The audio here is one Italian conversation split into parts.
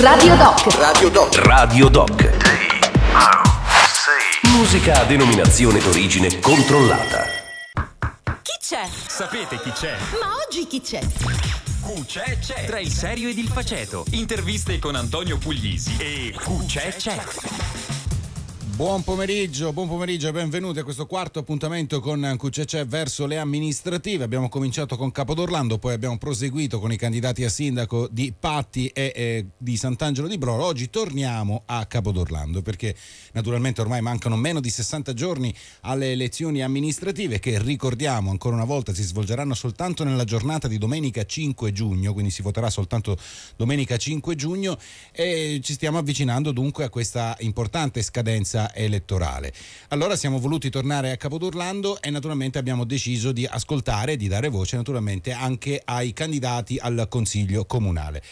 Radio Doc. Radio Doc. Radio Doc. Musica a denominazione d'origine controllata. Chi c'è? Sapete chi c'è? Ma oggi chi c'è? Q c'è c'è. Tra il serio ed il faceto. Interviste con Antonio Puglisi e Q c'è c'è. Buon pomeriggio, buon pomeriggio e benvenuti a questo quarto appuntamento con QCC verso le amministrative. Abbiamo cominciato con Capodorlando, poi abbiamo proseguito con i candidati a sindaco di Patti e, e di Sant'Angelo di Brolo. Oggi torniamo a Capodorlando perché naturalmente ormai mancano meno di 60 giorni alle elezioni amministrative che ricordiamo ancora una volta si svolgeranno soltanto nella giornata di domenica 5 giugno, quindi si voterà soltanto domenica 5 giugno e ci stiamo avvicinando dunque a questa importante scadenza elettorale. Allora siamo voluti tornare a Capodorlando e naturalmente abbiamo deciso di ascoltare e di dare voce naturalmente anche ai candidati al Consiglio Comunale.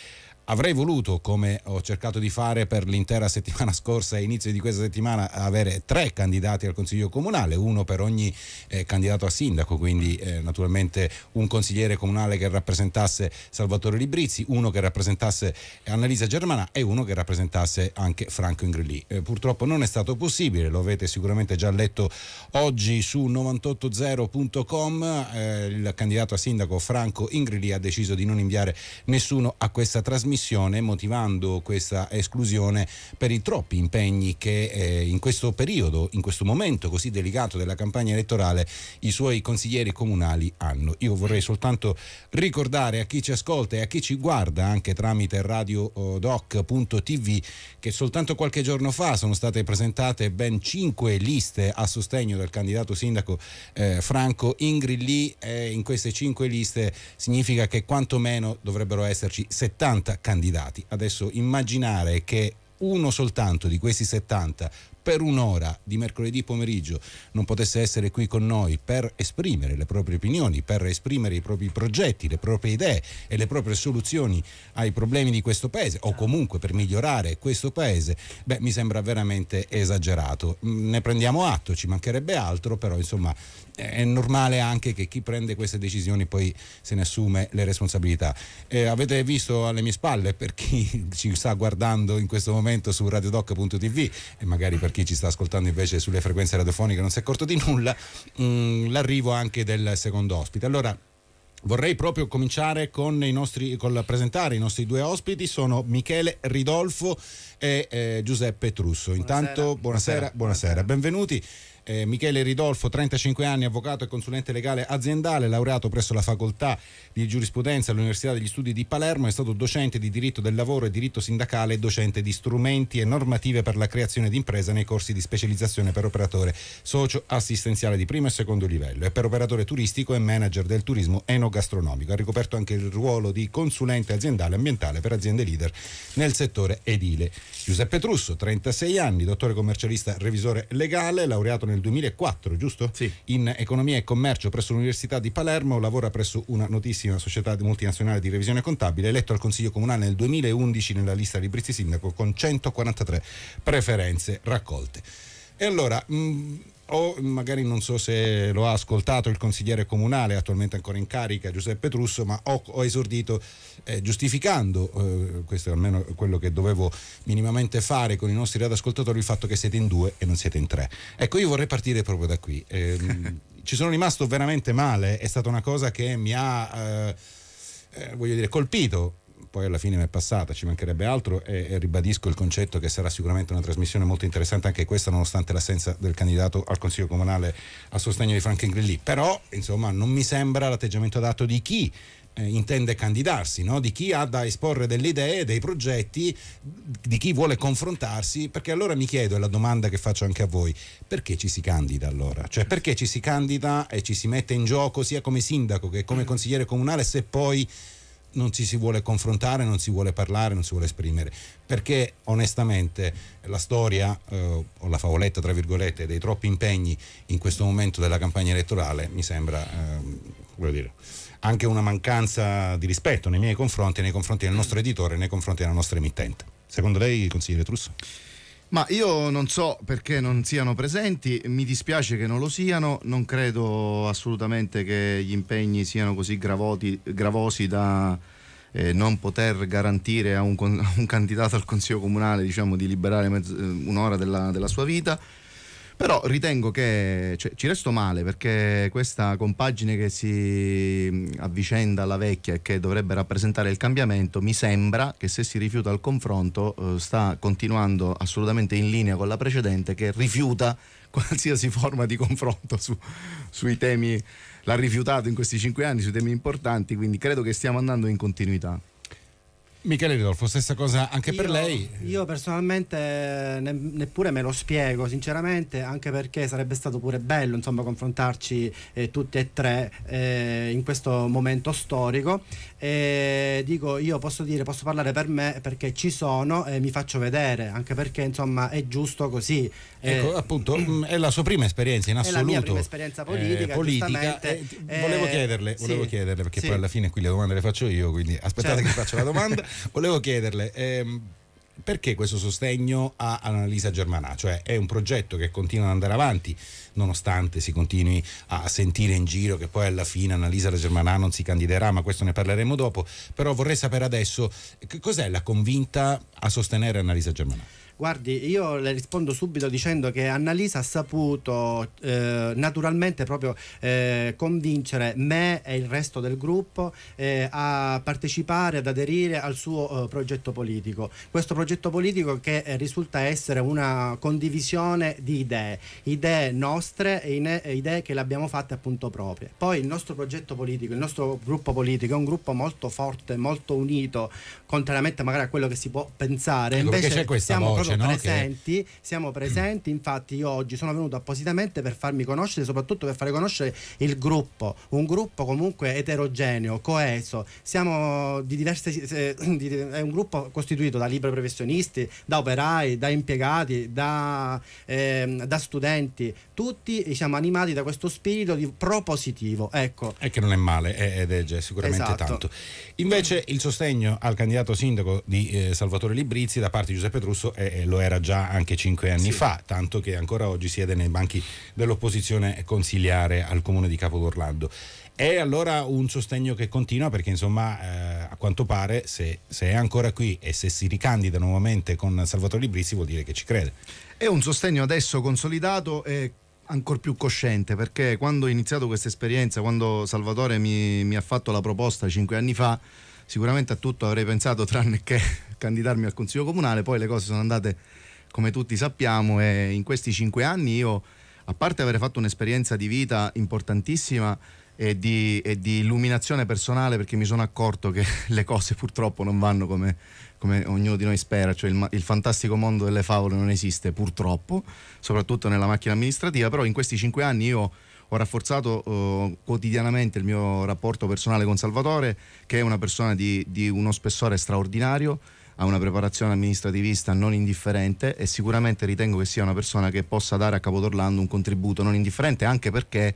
Avrei voluto, come ho cercato di fare per l'intera settimana scorsa e inizio di questa settimana, avere tre candidati al Consiglio Comunale, uno per ogni eh, candidato a sindaco, quindi eh, naturalmente un consigliere comunale che rappresentasse Salvatore Librizzi, uno che rappresentasse Annalisa Germana e uno che rappresentasse anche Franco Ingrilli. Eh, purtroppo non è stato possibile, lo avete sicuramente già letto oggi su 980.com, eh, il candidato a sindaco Franco Ingrilli ha deciso di non inviare nessuno a questa trasmissione Commissione motivando questa esclusione per i troppi impegni che eh, in questo periodo, in questo momento così delicato della campagna elettorale, i suoi consiglieri comunali hanno. Io vorrei soltanto ricordare a chi ci ascolta e a chi ci guarda anche tramite radiodoc.tv che soltanto qualche giorno fa sono state presentate ben cinque liste a sostegno del candidato sindaco eh, Franco Ingrilli e in queste cinque liste significa che quantomeno dovrebbero esserci 70 candidati. Adesso immaginare che uno soltanto di questi 70 per un'ora di mercoledì pomeriggio non potesse essere qui con noi per esprimere le proprie opinioni, per esprimere i propri progetti, le proprie idee e le proprie soluzioni ai problemi di questo paese o comunque per migliorare questo paese, beh, mi sembra veramente esagerato. Mm, ne prendiamo atto, ci mancherebbe altro, però insomma è normale anche che chi prende queste decisioni poi se ne assume le responsabilità. Eh, avete visto alle mie spalle per chi ci sta guardando in questo momento su radiodoc.tv e magari per chi ci sta ascoltando invece sulle frequenze radiofoniche non si è accorto di nulla, mh, mm, l'arrivo anche del secondo ospite. Allora, Vorrei proprio cominciare con, i nostri, con presentare i nostri due ospiti, sono Michele Ridolfo e eh, Giuseppe Trusso. Intanto buonasera, buonasera, buonasera. benvenuti. Eh, Michele Ridolfo, 35 anni, avvocato e consulente legale aziendale, laureato presso la facoltà di giurisprudenza all'Università degli Studi di Palermo, è stato docente di diritto del lavoro e diritto sindacale e docente di strumenti e normative per la creazione di impresa nei corsi di specializzazione per operatore socio-assistenziale di primo e secondo livello e per operatore turistico e manager del turismo enogastronomico. Ha ricoperto anche il ruolo di consulente aziendale ambientale per aziende leader nel settore edile. Giuseppe Trusso, 36 anni, dottore commercialista revisore legale, laureato nel nel 2004, giusto? Sì. In economia e commercio presso l'Università di Palermo, lavora presso una notissima società multinazionale di revisione contabile, eletto al Consiglio Comunale nel 2011 nella lista di Brizzi Sindaco con 143 preferenze raccolte. E allora... Mh, o magari non so se lo ha ascoltato il consigliere comunale attualmente ancora in carica Giuseppe Trusso, ma ho, ho esordito eh, giustificando, eh, questo è almeno quello che dovevo minimamente fare con i nostri radioascoltatori, il fatto che siete in due e non siete in tre. Ecco, io vorrei partire proprio da qui. Eh, ci sono rimasto veramente male, è stata una cosa che mi ha, eh, eh, voglio dire, colpito poi alla fine mi è passata, ci mancherebbe altro e, e, ribadisco il concetto che sarà sicuramente una trasmissione molto interessante anche questa nonostante l'assenza del candidato al Consiglio Comunale a sostegno di Franklin Grilli, però insomma non mi sembra l'atteggiamento adatto di chi eh, intende candidarsi, no? di chi ha da esporre delle idee, dei progetti, di chi vuole confrontarsi, perché allora mi chiedo, e la domanda che faccio anche a voi, perché ci si candida allora? Cioè perché ci si candida e ci si mette in gioco sia come sindaco che come consigliere comunale se poi non ci si vuole confrontare, non si vuole parlare, non si vuole esprimere, perché onestamente la storia eh, o la favoletta tra virgolette dei troppi impegni in questo momento della campagna elettorale mi sembra eh, dire, anche una mancanza di rispetto nei miei confronti, nei confronti del nostro editore, nei confronti della nostra emittente. Secondo lei, consigliere Trusso? Ma io non so perché non siano presenti, mi dispiace che non lo siano, non credo assolutamente che gli impegni siano così gravoti, gravosi da eh, non poter garantire a un, a un, candidato al Consiglio Comunale diciamo, di liberare mezzo, eh, un'ora della, della sua vita. Però ritengo che cioè, ci resto male perché questa compagine che si avvicenda alla vecchia e che dovrebbe rappresentare il cambiamento, mi sembra che se si rifiuta il confronto eh, sta continuando assolutamente in linea con la precedente che rifiuta qualsiasi forma di confronto su, sui temi, l'ha rifiutato in questi cinque anni sui temi importanti, quindi credo che stiamo andando in continuità. Michele Ridolfo, stessa cosa anche io, per lei? Io personalmente ne, neppure me lo spiego, sinceramente, anche perché sarebbe stato pure bello insomma, confrontarci eh, tutti e tre eh, in questo momento storico. E dico, io posso dire, posso parlare per me perché ci sono e mi faccio vedere, anche perché insomma è giusto così. Ecco, eh, appunto, mm, è la sua prima esperienza in assoluto. È la mia prima esperienza politica. Eh, politica. Eh, volevo chiederle, volevo sì, chiederle, perché sì. poi alla fine qui le domande le faccio io, quindi aspettate certo. che faccio la domanda. volevo chiederle ehm, perché questo sostegno a Annalisa Germanà? Cioè è un progetto che continua ad andare avanti nonostante si continui a sentire in giro che poi alla fine Annalisa Germanà non si candiderà, ma questo ne parleremo dopo. Però vorrei sapere adesso cos'è la convinta a sostenere Annalisa Germanà? Guardi, io le rispondo subito dicendo che Annalisa ha saputo eh, naturalmente proprio eh, convincere me e il resto del gruppo eh, a partecipare, ad aderire al suo eh, progetto politico. Questo progetto politico che eh, risulta essere una condivisione di idee, idee nostre e idee che le abbiamo fatte appunto proprie. Poi il nostro progetto politico, il nostro gruppo politico è un gruppo molto forte, molto unito, contrariamente magari a quello che si può pensare. Ecco, Invece c'è questa siamo voce, no? presenti, che... siamo presenti, infatti io oggi sono venuto appositamente per farmi conoscere, soprattutto per fare conoscere il gruppo, un gruppo comunque eterogeneo, coeso, siamo di diverse eh, è un gruppo costituito da liberi professionisti, da operai, da impiegati, da, eh, da studenti, tutti siamo animati da questo spirito di propositivo, ecco. E che non è male ed è già sicuramente esatto. tanto. Invece il sostegno al candidato sindaco di eh, Salvatore Librizzi da parte di Giuseppe Trusso è eh, lo era già anche cinque anni sì. fa, tanto che ancora oggi siede nei banchi dell'opposizione consigliare al comune di Capodorlando. È allora un sostegno che continua perché insomma eh, a quanto pare se, se, è ancora qui e se si ricandida nuovamente con Salvatore Librizzi vuol dire che ci crede. È un sostegno adesso consolidato e ancora più cosciente perché quando ho iniziato questa esperienza, quando Salvatore mi, mi ha fatto la proposta cinque anni fa, sicuramente a tutto avrei pensato tranne che candidarmi al Consiglio Comunale, poi le cose sono andate come tutti sappiamo e in questi cinque anni io, a parte aver fatto un'esperienza di vita importantissima e di, e di illuminazione personale perché mi sono accorto che le cose purtroppo non vanno come, come ognuno di noi spera, cioè il, il, fantastico mondo delle favole non esiste purtroppo, soprattutto nella macchina amministrativa, però in questi cinque anni io ho rafforzato uh, quotidianamente il mio rapporto personale con Salvatore, che è una persona di, di uno spessore straordinario, ha una preparazione amministrativista non indifferente e sicuramente ritengo che sia una persona che possa dare a Capodorlando un contributo non indifferente anche perché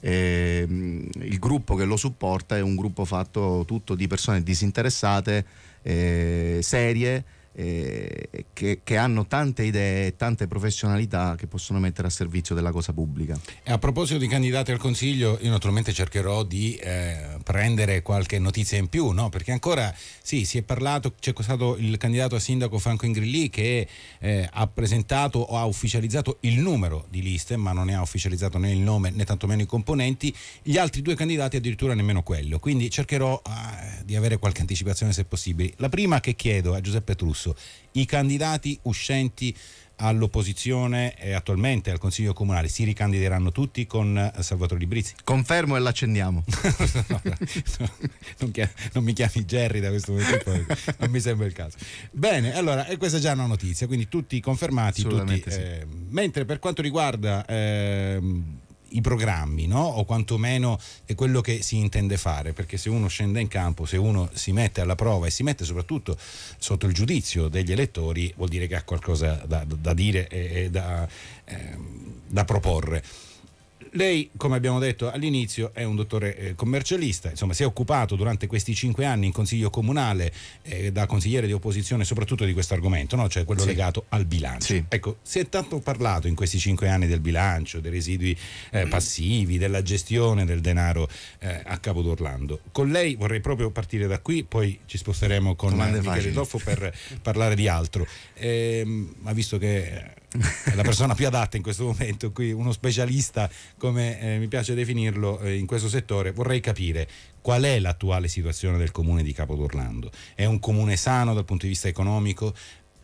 eh, il gruppo che lo supporta è un gruppo fatto tutto di persone disinteressate, eh, serie eh, che, che, hanno tante idee e tante professionalità che possono mettere a servizio della cosa pubblica. E a proposito di candidati al Consiglio, io naturalmente cercherò di eh, prendere qualche notizia in più, no? perché ancora sì, si è parlato, c'è stato il candidato a sindaco Franco Ingrilli che eh, ha presentato o ha ufficializzato il numero di liste, ma non ne ha ufficializzato né il nome né tantomeno i componenti, gli altri due candidati addirittura nemmeno quello, quindi cercherò eh, di avere qualche anticipazione se possibile. La prima che chiedo a Giuseppe Trusso, discorso. I candidati uscenti all'opposizione e attualmente al Consiglio Comunale si ricandideranno tutti con eh, Salvatore Librizzi? Confermo e l'accendiamo. no, no, non, non, mi chiami Jerry da questo momento non mi sembra il caso. Bene, allora, e questa è già una notizia, quindi tutti confermati. Tutti, sì. eh, mentre per quanto riguarda... Eh, i programmi, no? o quantomeno quello che si intende fare, perché se uno scende in campo, se uno si mette alla prova e si mette soprattutto sotto il giudizio degli elettori, vuol dire che ha qualcosa da, da dire e, e da, eh, da proporre Lei, come abbiamo detto all'inizio, è un dottore eh, commercialista, insomma si è occupato durante questi cinque anni in consiglio comunale eh, da consigliere di opposizione soprattutto di questo argomento, no? cioè quello Sì. legato al bilancio. Sì. Ecco, si è tanto parlato in questi cinque anni del bilancio, dei residui eh, passivi, della gestione del denaro eh, a Capo d'Orlando. Con lei vorrei proprio partire da qui, poi ci sposteremo con Michele. Doffo per parlare di altro. Ehm, ma visto che è la persona più adatta in questo momento, qui uno specialista come eh, mi piace definirlo eh, in questo settore, vorrei capire qual è l'attuale situazione del comune di Capodorlando. È un comune sano dal punto di vista economico?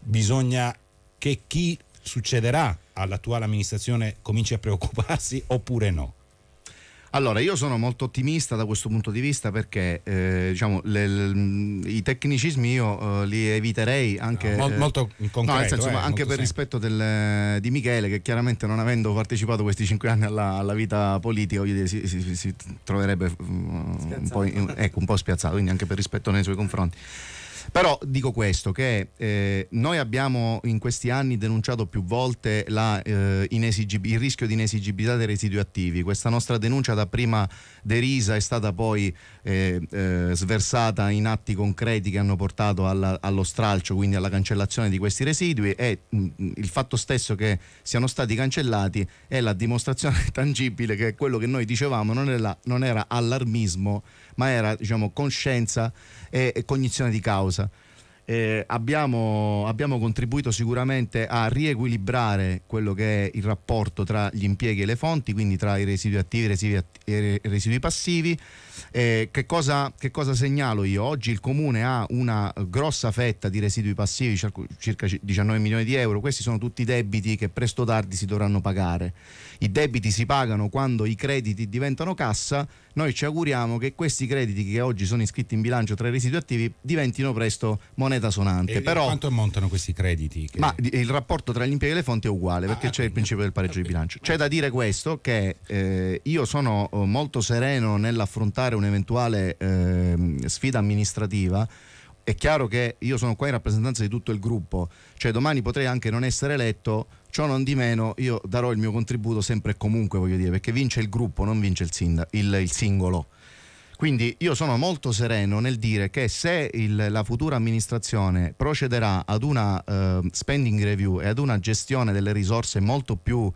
Bisogna che chi succederà all'attuale amministrazione cominci a preoccuparsi oppure no? Allora, io sono molto ottimista da questo punto di vista perché eh, diciamo, le- le- i tecnicismi io eh, li eviterei anche... No, mol- eh, molto in concreto, no, nel senso, eh, anche per semplice. rispetto del- di Michele che chiaramente non avendo partecipato questi cinque anni alla, alla vita politica dire, si, si- si- troverebbe mm, un po', in- ecco, un po' spiazzato, quindi anche per rispetto nei suoi confronti. Però dico questo, che eh, noi abbiamo in questi anni denunciato più volte la, eh, il rischio di inesigibilità dei residui attivi. Questa nostra denuncia da prima derisa è stata poi eh, eh, sversata in atti concreti che hanno portato alla- allo stralcio, quindi alla cancellazione di questi residui e mh, il fatto stesso che siano stati cancellati è la dimostrazione tangibile che quello che noi dicevamo non era, non era allarmismo, ma era diciamo, coscienza e, e cognizione di causa. Eh, abbiamo, abbiamo contribuito sicuramente a riequilibrare quello che è il rapporto tra gli impieghi e le fonti, quindi tra i residui attivi e i residui, passivi. Eh, che, cosa, che cosa segnalo io? Oggi il comune ha una grossa fetta di residui passivi, circa 19 milioni di euro. Questi sono tutti debiti che presto o tardi si dovranno pagare. I debiti si pagano quando i crediti diventano cassa. Noi ci auguriamo che questi crediti che oggi sono iscritti in bilancio tra i residui attivi diventino presto moneta sonante. E Però, quanto ammontano questi crediti? che- ma il rapporto tra gli impieghi e le fonti è uguale perché Ah, c'è il quindi- principio del pareggio di bilancio. C'è da dire questo che eh, io sono eh, molto sereno nell'affrontare un'eventuale ehm, sfida amministrativa. È chiaro che io sono qua in rappresentanza di tutto il gruppo, cioè domani potrei anche non essere eletto, ciò non di meno io darò il mio contributo sempre e comunque, voglio dire, perché vince il gruppo, non vince il, sinda- il- il singolo. Quindi io sono molto sereno nel dire che se il- la futura amministrazione procederà ad una eh, spending review e ad una gestione delle risorse molto più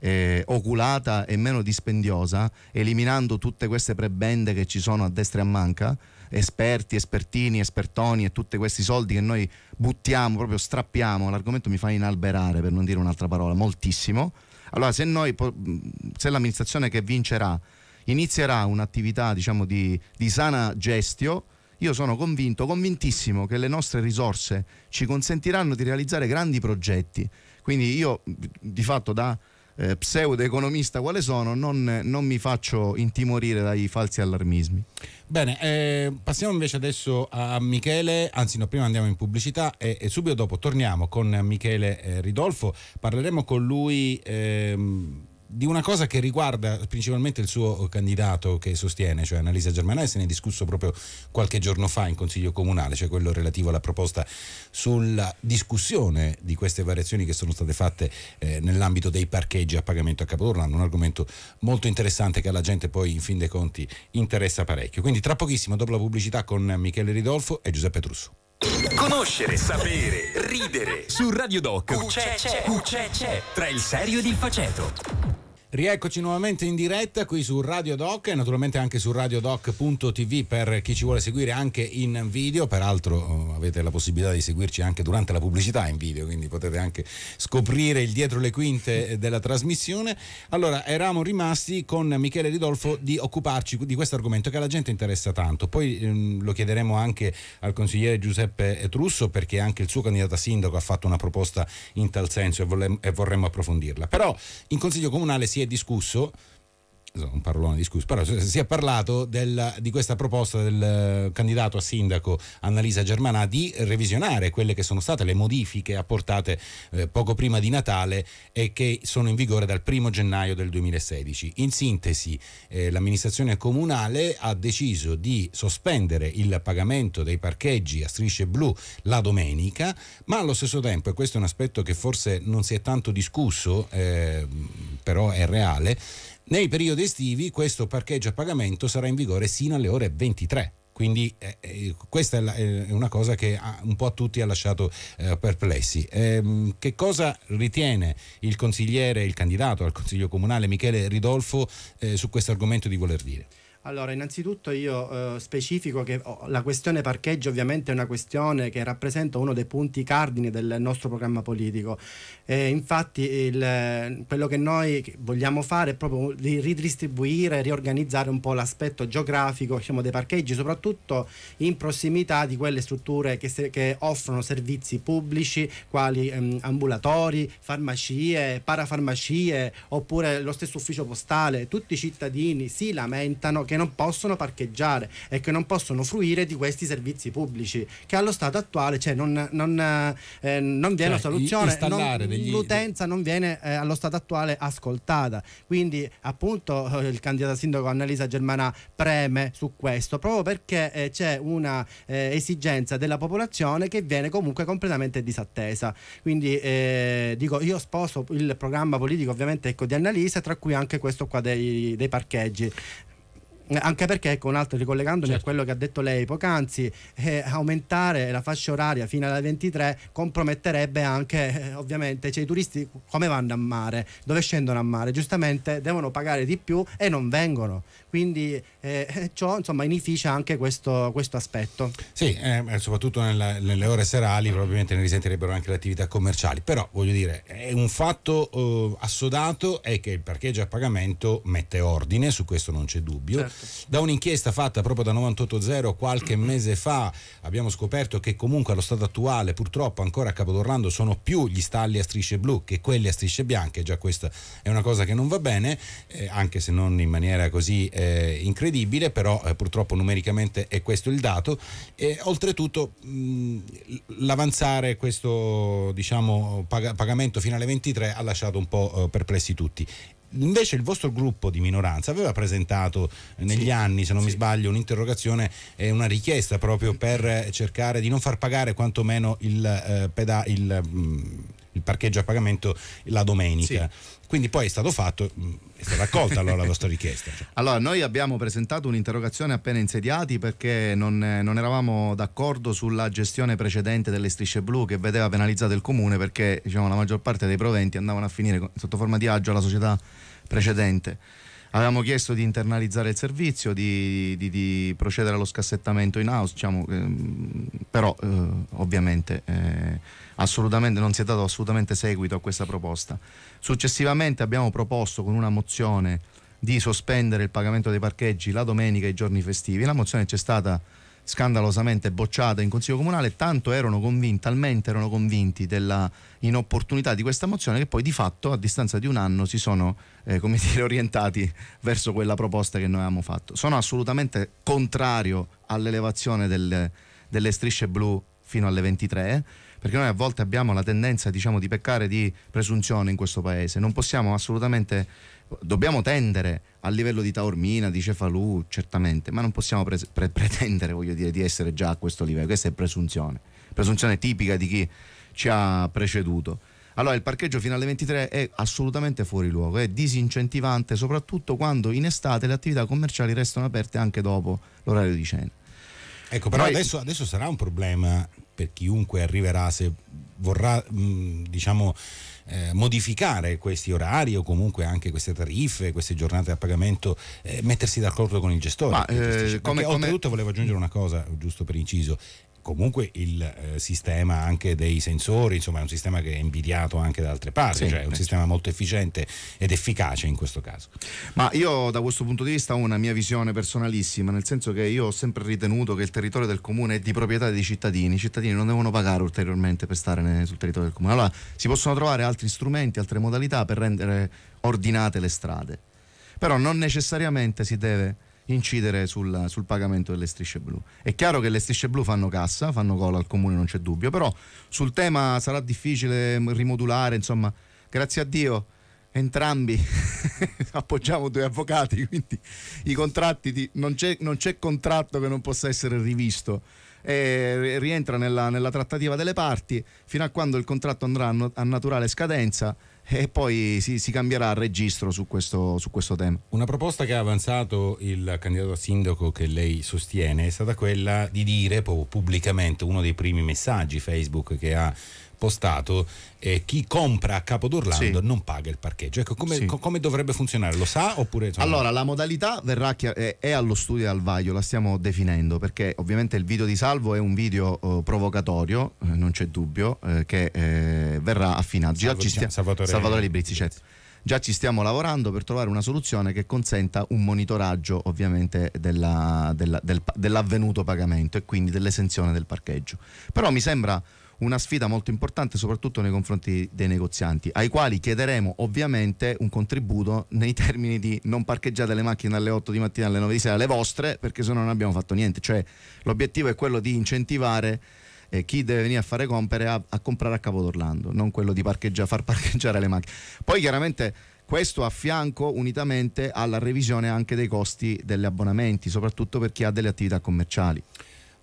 eh, oculata e meno dispendiosa, eliminando tutte queste prebende che ci sono a destra e a manca, esperti, espertini, espertoni e tutti questi soldi che noi buttiamo, proprio strappiamo, l'argomento mi fa inalberare per non dire un'altra parola, moltissimo. Allora se noi, se l'amministrazione che vincerà inizierà un'attività diciamo di, di sana gestio, io sono convinto, convintissimo che le nostre risorse ci consentiranno di realizzare grandi progetti. Quindi io di fatto da eh, pseudo-economista quale sono non, non mi faccio intimorire dai falsi allarmismi. Bene, eh, passiamo invece adesso a Michele, anzi no, prima andiamo in pubblicità e, e subito dopo torniamo con Michele eh, Ridolfo, parleremo con lui ehm, di una cosa che riguarda principalmente il suo candidato che sostiene, cioè Annalisa Germanai, se ne è discusso proprio qualche giorno fa in Consiglio Comunale, cioè quello relativo alla proposta sulla discussione di queste variazioni che sono state fatte eh, nell'ambito dei parcheggi a pagamento a Capodorlando, un argomento molto interessante che alla gente poi in fin dei conti interessa parecchio. Quindi tra pochissimo dopo la pubblicità con Michele Ridolfo e Giuseppe Trusso. Conoscere, sapere, ridere. Su Radio Doc. C'è, c'è, c'è, c'è. Tra il serio ed il faceto. Rieccoci nuovamente in diretta qui su Radio Doc e naturalmente anche su radiodoc.tv per chi ci vuole seguire anche in video, peraltro eh, avete la possibilità di seguirci anche durante la pubblicità in video, quindi potete anche scoprire il dietro le quinte della trasmissione. Allora, eravamo rimasti con Michele Ridolfo di occuparci di questo argomento che alla gente interessa tanto, poi ehm, lo chiederemo anche al consigliere Giuseppe Trusso perché anche il suo candidato a sindaco ha fatto una proposta in tal senso e, e vorremmo approfondirla. Però in Consiglio Comunale si è discusso un parolone discusso, però si è parlato del- di questa proposta del eh, candidato a sindaco Annalisa Germanà di revisionare quelle che sono state le modifiche apportate eh, poco prima di Natale e che sono in vigore dal 1 gennaio del 2016. In sintesi, eh, l'amministrazione comunale ha deciso di sospendere il pagamento dei parcheggi a strisce blu la domenica, ma allo stesso tempo, e questo è un aspetto che forse non si è tanto discusso, eh, però è reale, Nei periodi estivi questo parcheggio a pagamento sarà in vigore sino alle ore 23. Quindi eh, eh, questa è, la, è, una cosa che ha, un po' a tutti ha lasciato eh, perplessi. Ehm, che cosa ritiene il consigliere, il candidato al Consiglio Comunale Michele Ridolfo eh, su questo argomento di voler dire? Allora, innanzitutto io eh, specifico che oh, la questione parcheggio ovviamente è una questione che rappresenta uno dei punti cardini del nostro programma politico. E infatti il, quello che noi vogliamo fare è proprio di ridistribuire, riorganizzare un po' l'aspetto geografico diciamo, dei parcheggi, soprattutto in prossimità di quelle strutture che, se, che offrono servizi pubblici quali ehm, ambulatori, farmacie, parafarmacie oppure lo stesso ufficio postale. Tutti i cittadini si lamentano che che non possono parcheggiare e che non possono fruire di questi servizi pubblici che allo stato attuale cioè, non, non, eh, non viene cioè, soluzione, non, degli... l'utenza non viene eh, allo stato attuale ascoltata. Quindi appunto eh, il candidato sindaco Annalisa Germana preme su questo proprio perché eh, c'è una eh, esigenza della popolazione che viene comunque completamente disattesa. Quindi eh, dico io sposo il programma politico ovviamente ecco, di Annalisa tra cui anche questo qua dei, dei parcheggi anche perché con altro ricollegandomi certo. a quello che ha detto lei poc'anzi eh, aumentare la fascia oraria fino alle 23 comprometterebbe anche eh, ovviamente cioè, i turisti come vanno a mare dove scendono a mare giustamente devono pagare di più e non vengono quindi eh, ciò insomma inficia anche questo, questo aspetto. Sì, eh, soprattutto nella, nelle ore serali probabilmente ne risentirebbero anche le attività commerciali, però voglio dire, è un fatto eh, assodato è che il parcheggio a pagamento mette ordine, su questo non c'è dubbio. Certo. Da un'inchiesta fatta proprio da 980 qualche mese fa abbiamo scoperto che comunque allo stato attuale purtroppo ancora a Capodorlando sono più gli stalli a strisce blu che quelli a strisce bianche, già questa è una cosa che non va bene, eh, anche se non in maniera così eh, incredibile, però eh, purtroppo numericamente è questo il dato. E oltretutto mh, l'avanzare questo diciamo, pag- pagamento fino alle 23 ha lasciato un po' eh, perplessi tutti. Invece il vostro gruppo di minoranza aveva presentato negli sì, anni, se non sì. mi sbaglio, un'interrogazione e una richiesta proprio per cercare di non far pagare quantomeno il, eh, peda- il, mm, il parcheggio a pagamento la domenica. Sì. Quindi poi è stato fatto, mm, è stata accolta allora la vostra richiesta. Allora, noi abbiamo presentato un'interrogazione appena insediati perché non, non, eravamo d'accordo sulla gestione precedente delle strisce blu che vedeva penalizzato il comune perché diciamo, la maggior parte dei proventi andavano a finire sotto forma di agio alla società precedente. Avevamo chiesto di internalizzare il servizio, di, di, di procedere allo scassettamento in house, diciamo, ehm, però eh, ovviamente eh, non si è dato assolutamente seguito a questa proposta. Successivamente abbiamo proposto con una mozione di sospendere il pagamento dei parcheggi la domenica e i giorni festivi. La mozione c'è stata scandalosamente bocciata in Consiglio Comunale, tanto erano convinti, talmente erano convinti della inopportunità di questa mozione che poi di fatto a distanza di un anno si sono eh, come dire, orientati verso quella proposta che noi avevamo fatto. Sono assolutamente contrario all'elevazione delle, delle strisce blu fino alle 23 perché noi a volte abbiamo la tendenza diciamo, di peccare di presunzione in questo paese, non possiamo assolutamente dobbiamo tendere al livello di Taormina, di Cefalù, certamente, ma non possiamo pre- pre- pretendere dire, di essere già a questo livello. Questa è presunzione, presunzione tipica di chi ci ha preceduto. Allora il parcheggio fino alle 23 è assolutamente fuori luogo, è disincentivante soprattutto quando in estate le attività commerciali restano aperte anche dopo l'orario di cena. Ecco, però Noi... adesso, adesso, sarà un problema per chiunque arriverà se vorrà, mh, diciamo, eh, modificare questi orari o comunque anche queste tariffe, queste giornate a pagamento, eh, mettersi d'accordo con il gestore. Ma, eh, come, come... oltretutto volevo aggiungere una cosa, giusto per inciso, comunque il eh, sistema anche dei sensori, insomma è un sistema che è invidiato anche da altre parti, sì, cioè è un sistema molto efficiente ed efficace in questo caso. Ma io da questo punto di vista ho una mia visione personalissima, nel senso che io ho sempre ritenuto che il territorio del comune è di proprietà dei cittadini, i cittadini non devono pagare ulteriormente per stare sul territorio del comune. Allora si possono trovare altri strumenti, altre modalità per rendere ordinate le strade, però non necessariamente si deve incidere sul, sul, pagamento delle strisce blu. È chiaro che le strisce blu fanno cassa, fanno cola al comune, non c'è dubbio, però sul tema sarà difficile rimodulare, insomma, grazie a Dio entrambi appoggiamo due avvocati, quindi i contratti di, non, c'è, non, c'è, contratto che non possa essere rivisto. E rientra nella, nella trattativa delle parti fino a quando il contratto andrà a naturale scadenza e poi si, si cambierà registro su questo, su questo tema. Una proposta che ha avanzato il candidato a sindaco che lei sostiene è stata quella di dire pubblicamente uno dei primi messaggi Facebook che ha postato eh, chi compra a Capodorlando Sì. non paga il parcheggio. Ecco, come, Sì. co- come dovrebbe funzionare? Lo sa oppure... insomma, Allora, la modalità verrà chia- è, è allo studio al vaglio, la stiamo definendo perché ovviamente il video di Salvo è un video eh, provocatorio, eh, non c'è dubbio, eh, che eh, verrà affinato. Già Salvo- ci stia- Salvatore- Librizzi, certo. Già ci stiamo lavorando per trovare una soluzione che consenta un monitoraggio ovviamente della- della- del- dell'avvenuto pagamento e quindi dell'esenzione del parcheggio. Però mi sembra una sfida molto importante soprattutto nei confronti dei negozianti, ai quali chiederemo ovviamente un contributo nei termini di non parcheggiate le macchine dalle 8 di mattina alle 9 di sera, le vostre, perché se no non abbiamo fatto niente. Cioè l'obiettivo è quello di incentivare eh, chi deve venire a fare compere a, a comprare a Capodorlando, non quello di parcheggia- far parcheggiare le macchine. Poi chiaramente questo a fianco unitamente alla revisione anche dei costi degli abbonamenti, soprattutto per chi ha delle attività commerciali.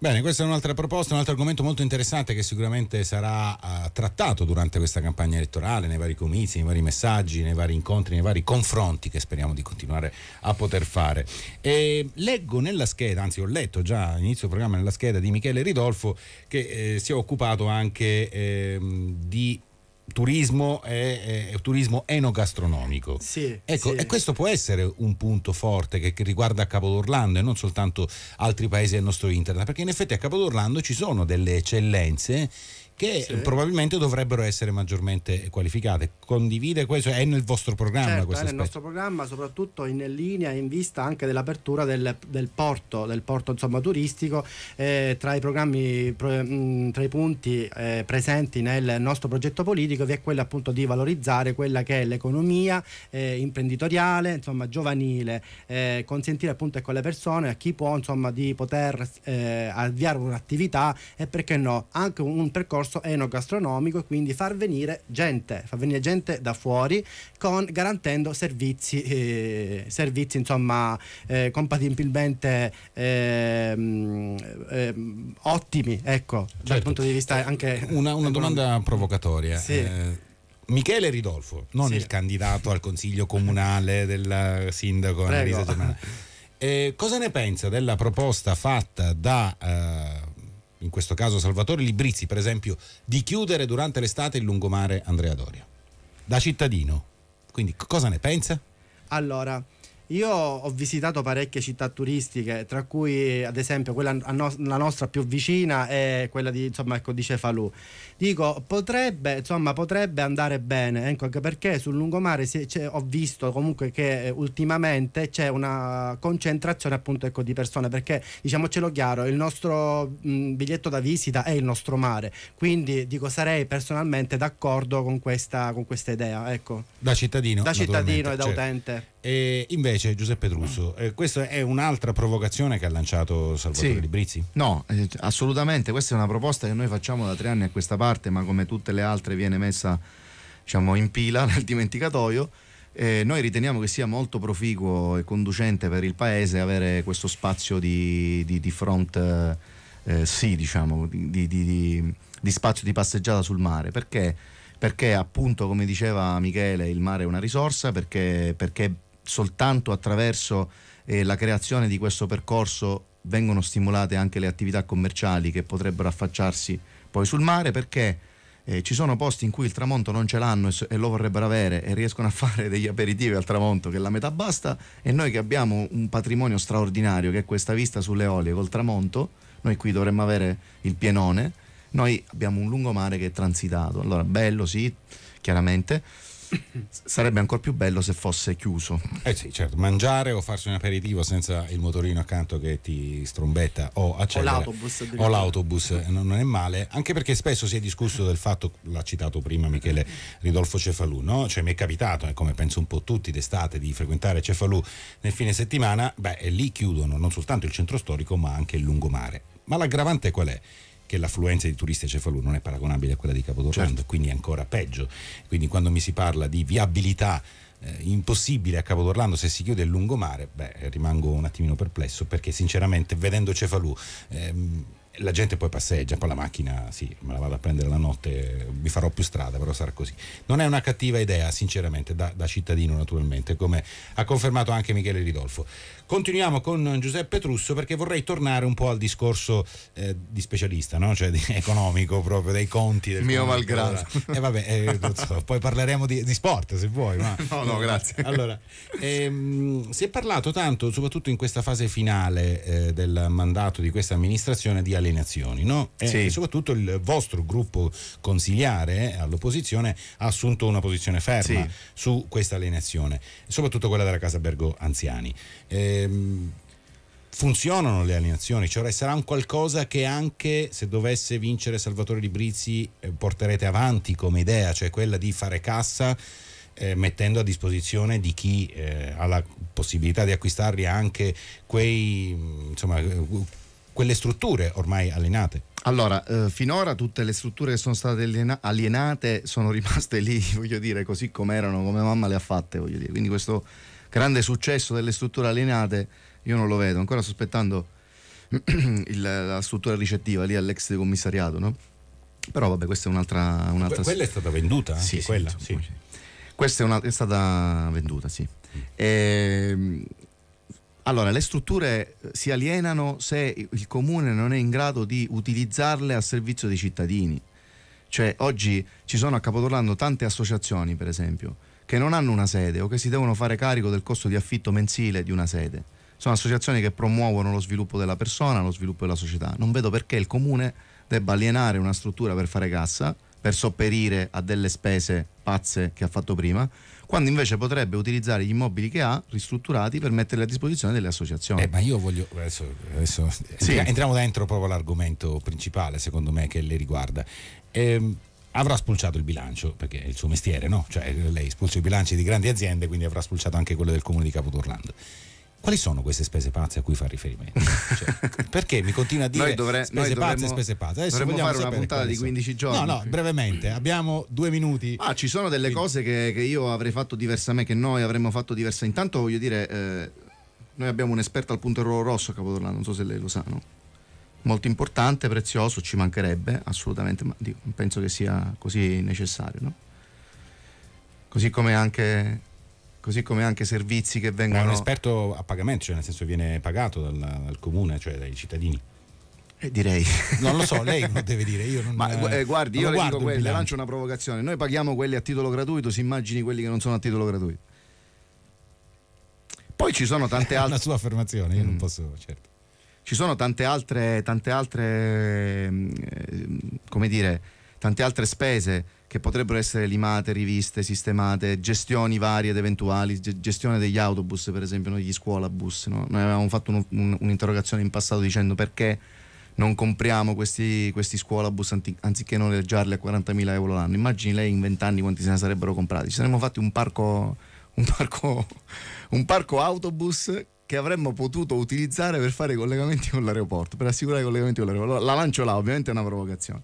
Bene, questa è un'altra proposta, un altro argomento molto interessante che sicuramente sarà eh, trattato durante questa campagna elettorale, nei vari comizi, nei vari messaggi, nei vari incontri, nei vari confronti che speriamo di continuare a poter fare. E leggo nella scheda, anzi ho letto già all'inizio del programma nella scheda di Michele Ridolfo che eh, si è occupato anche ehm, di turismo e, e turismo enogastronomico. Sì, Ecco, sì. e questo può essere un punto forte che, che riguarda Capodorlando e non soltanto altri paesi del nostro internet, perché in effetti a Capodorlando ci sono delle eccellenze che Sì. probabilmente dovrebbero essere maggiormente qualificate. Condivide questo? È nel vostro programma Certo, è questo nel aspetto? nostro programma, soprattutto in linea in vista anche dell'apertura del, del porto, del porto insomma, turistico, eh, tra i programmi, pro- mh, tra i punti eh, presenti nel nostro progetto politico vi è quello appunto di valorizzare quella che è l'economia eh, imprenditoriale, insomma giovanile, eh, consentire appunto ecco, alle persone, a chi può insomma di poter eh, avviare un'attività e perché no anche un, un percorso enogastronomico e quindi far venire gente, far venire gente da fuori con, garantendo servizi, eh, servizi insomma eh, compatibilmente ehm, ehm, ottimi ecco dal Certo. punto di vista anche Una, una domanda provocatoria. Sì. Eh, Michele Ridolfo, non Sì. il candidato al consiglio comunale del sindaco Prego. Annalisa Germana. Eh, cosa ne pensa della proposta fatta da, eh, in questo caso Salvatore Librizzi, per esempio, di chiudere durante l'estate il lungomare Andrea Doria? Da cittadino. Quindi co- cosa ne pensa? Allora, io ho visitato parecchie città turistiche, tra cui ad esempio quella no- la nostra più vicina è quella di, insomma, ecco, di Cefalù. Dico, potrebbe, insomma, potrebbe andare bene, ecco, anche perché sul lungomare si- c'è- ho visto comunque che eh, ultimamente c'è una concentrazione appunto ecco, di persone, perché diciamocelo chiaro, il nostro mh, biglietto da visita è il nostro mare, quindi dico, sarei personalmente d'accordo con questa, con questa idea, ecco, Da cittadino. da cittadino e da certo. utente. E invece Giuseppe Trusso, eh, questa è un'altra provocazione che ha lanciato Salvatore Sì. Librizzi? No, eh, assolutamente, questa è una proposta che noi facciamo da tre anni a questa parte, ma come tutte le altre viene messa diciamo, in pila nel dimenticatoio. Eh, noi riteniamo che sia molto proficuo e conducente per il Paese avere questo spazio di, di- di front, eh, eh, sì, diciamo, di, di- di- di spazio di passeggiata sul mare. Perché? Perché appunto, come diceva Michele, il mare è una risorsa, perché, perché soltanto attraverso eh, la creazione di questo percorso vengono stimolate anche le attività commerciali che potrebbero affacciarsi poi sul mare, perché eh, ci sono posti in cui il tramonto non ce l'hanno e, e lo vorrebbero avere e riescono a fare degli aperitivi al tramonto che la metà basta. E noi che abbiamo un patrimonio straordinario che è questa vista sulle olie col tramonto, noi qui dovremmo avere il pienone, noi abbiamo un lungomare che è transitato, allora bello sì, chiaramente, sarebbe ancora più bello se fosse chiuso. Eh sì, certo, mangiare o farsi un aperitivo senza il motorino accanto che ti strombetta o accelera. l'autobus, O l'autobus, eh, non, non è male, anche perché spesso si è discusso del fatto, l'ha citato prima Michele Ridolfo Cefalù, no? Cioè mi è capitato, eh, come penso un po' tutti d'estate, di frequentare Cefalù nel fine settimana, beh, lì chiudono non soltanto il centro storico ma anche il lungomare. Ma l'aggravante qual è? Che l'affluenza di turisti a Cefalù non è paragonabile a quella di Capodorlando, Certo. quindi è ancora peggio. Quindi quando mi si parla di viabilità eh, impossibile a Capodorlando se si chiude il lungomare, beh, rimango un attimino perplesso perché sinceramente vedendo Cefalù ehm, la gente poi passeggia, poi la macchina sì, me la vado a prendere la notte, mi farò più strada, però sarà così. Non è una cattiva idea, sinceramente, da, da cittadino naturalmente, come ha confermato anche Michele Ridolfo. Continuiamo con Giuseppe Trusso perché vorrei tornare un po' al discorso eh, di specialista, no? cioè di economico proprio, dei conti. Del Mio malgrado. E eh, vabbè, eh, so, poi parleremo di, di sport se vuoi. Ma... No, no, grazie. Allora, ehm, si è parlato tanto, soprattutto in questa fase finale eh, del mandato di questa amministrazione, di alienazioni, no? E, Sì. soprattutto il vostro gruppo consigliare eh, all'opposizione ha assunto una posizione ferma Sì. su questa alienazione, soprattutto quella della Casa Bergo Anziani. Ehm, funzionano le alienazioni, cioè sarà un qualcosa che anche se dovesse vincere Salvatore Librizzi eh, porterete avanti come idea, cioè quella di fare cassa eh, mettendo a disposizione di chi eh, ha la possibilità di acquistarli anche quei, mh, insomma, eh, quelle strutture ormai alienate. Allora, eh, finora tutte le strutture che sono state aliena- alienate sono rimaste lì, voglio dire, così come erano, come mamma le ha fatte, voglio dire. Quindi questo grande successo delle strutture alienate io non lo vedo, ancora sto aspettando il- la struttura ricettiva lì all'ex commissariato, no? Però vabbè, questa è un'altra... un'altra Que- quella è stata venduta Sì, sì, quella, insomma, sì. Questa è, una- è stata venduta, sì. Ehm, allora, le strutture si alienano se il comune non è in grado di utilizzarle a servizio dei cittadini. Cioè, oggi ci sono a Capodorlando tante associazioni, per esempio, che non hanno una sede o che si devono fare carico del costo di affitto mensile di una sede. Sono associazioni che promuovono lo sviluppo della persona, lo sviluppo della società. Non vedo perché il comune debba alienare una struttura per fare cassa, per sopperire a delle spese pazze che ha fatto prima, quando invece potrebbe utilizzare gli immobili che ha ristrutturati per metterli a disposizione delle associazioni. Eh, ma io voglio adesso, adesso Sì. entriamo dentro proprio all'argomento principale, secondo me, che le riguarda. Ehm, avrà spulciato il bilancio, perché è il suo mestiere, no? Cioè lei spulcia i bilanci di grandi aziende, quindi avrà spulciato anche quello del comune di Capodorlando. Quali sono queste spese pazze a cui fa riferimento? Cioè, perché mi continua a dire Noi dovre- spese noi pazze, dovremmo- spese pazze? Adesso dovremmo fare una puntata di sono. 15 giorni. No, no, brevemente, abbiamo due minuti. Ah, ci sono delle cose che, che io avrei fatto diversamente, che noi avremmo fatto diversamente. Intanto voglio dire, eh, noi abbiamo un esperto al punto rosso a Capodorlando, non so se lei lo sa, no? Molto importante, prezioso, ci mancherebbe assolutamente, ma penso che sia così necessario, no? Così come anche, così come anche servizi che Ma è vengono... un esperto a pagamento, cioè nel senso viene pagato dal, dal comune, cioè dai cittadini. Eh, direi. Non lo so, lei lo deve dire, io non Ma eh, eh, guardi, non io le, dico il que- le bilancio. lancio una provocazione. Noi paghiamo quelli a titolo gratuito, si immagini quelli che non sono a titolo gratuito. Poi ci sono tante È una altre. sua affermazione, io non Mm. posso, certo. Ci sono tante altre, tante altre, ehm, ehm, come dire, tante altre spese che potrebbero essere limate, riviste, sistemate, gestioni varie ed eventuali, ge- gestione degli autobus, per esempio, non gli scuolabus. No? Noi avevamo fatto un- un- un'interrogazione in passato dicendo perché non compriamo questi, questi scuolabus anti- anziché noleggiarli a 40.000 euro l'anno. Immagini lei in vent'anni quanti se ne sarebbero comprati. Ci saremmo fatti un parco, un parco, un parco autobus che avremmo potuto utilizzare per fare i collegamenti con l'aeroporto, per assicurare i collegamenti con l'aeroporto. La lancio là, ovviamente è una provocazione.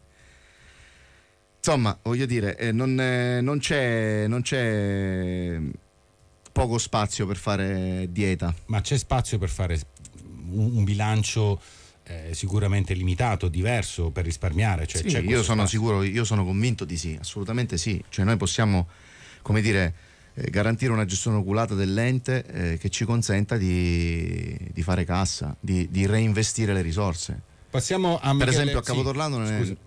Insomma, voglio dire, eh, non, eh, non c'è, non c'è poco spazio per fare dieta. Ma c'è spazio per fare un, un bilancio eh, sicuramente limitato, diverso per risparmiare? Cioè, Sì, io sono spazio? sicuro, io sono convinto di sì, assolutamente sì. Cioè noi possiamo, come dire, eh, garantire una gestione oculata dell'ente eh, che ci consenta di, di fare cassa, di, di reinvestire le risorse. Passiamo a Per Michele- esempio a sì, Capodorlando non è- scusi.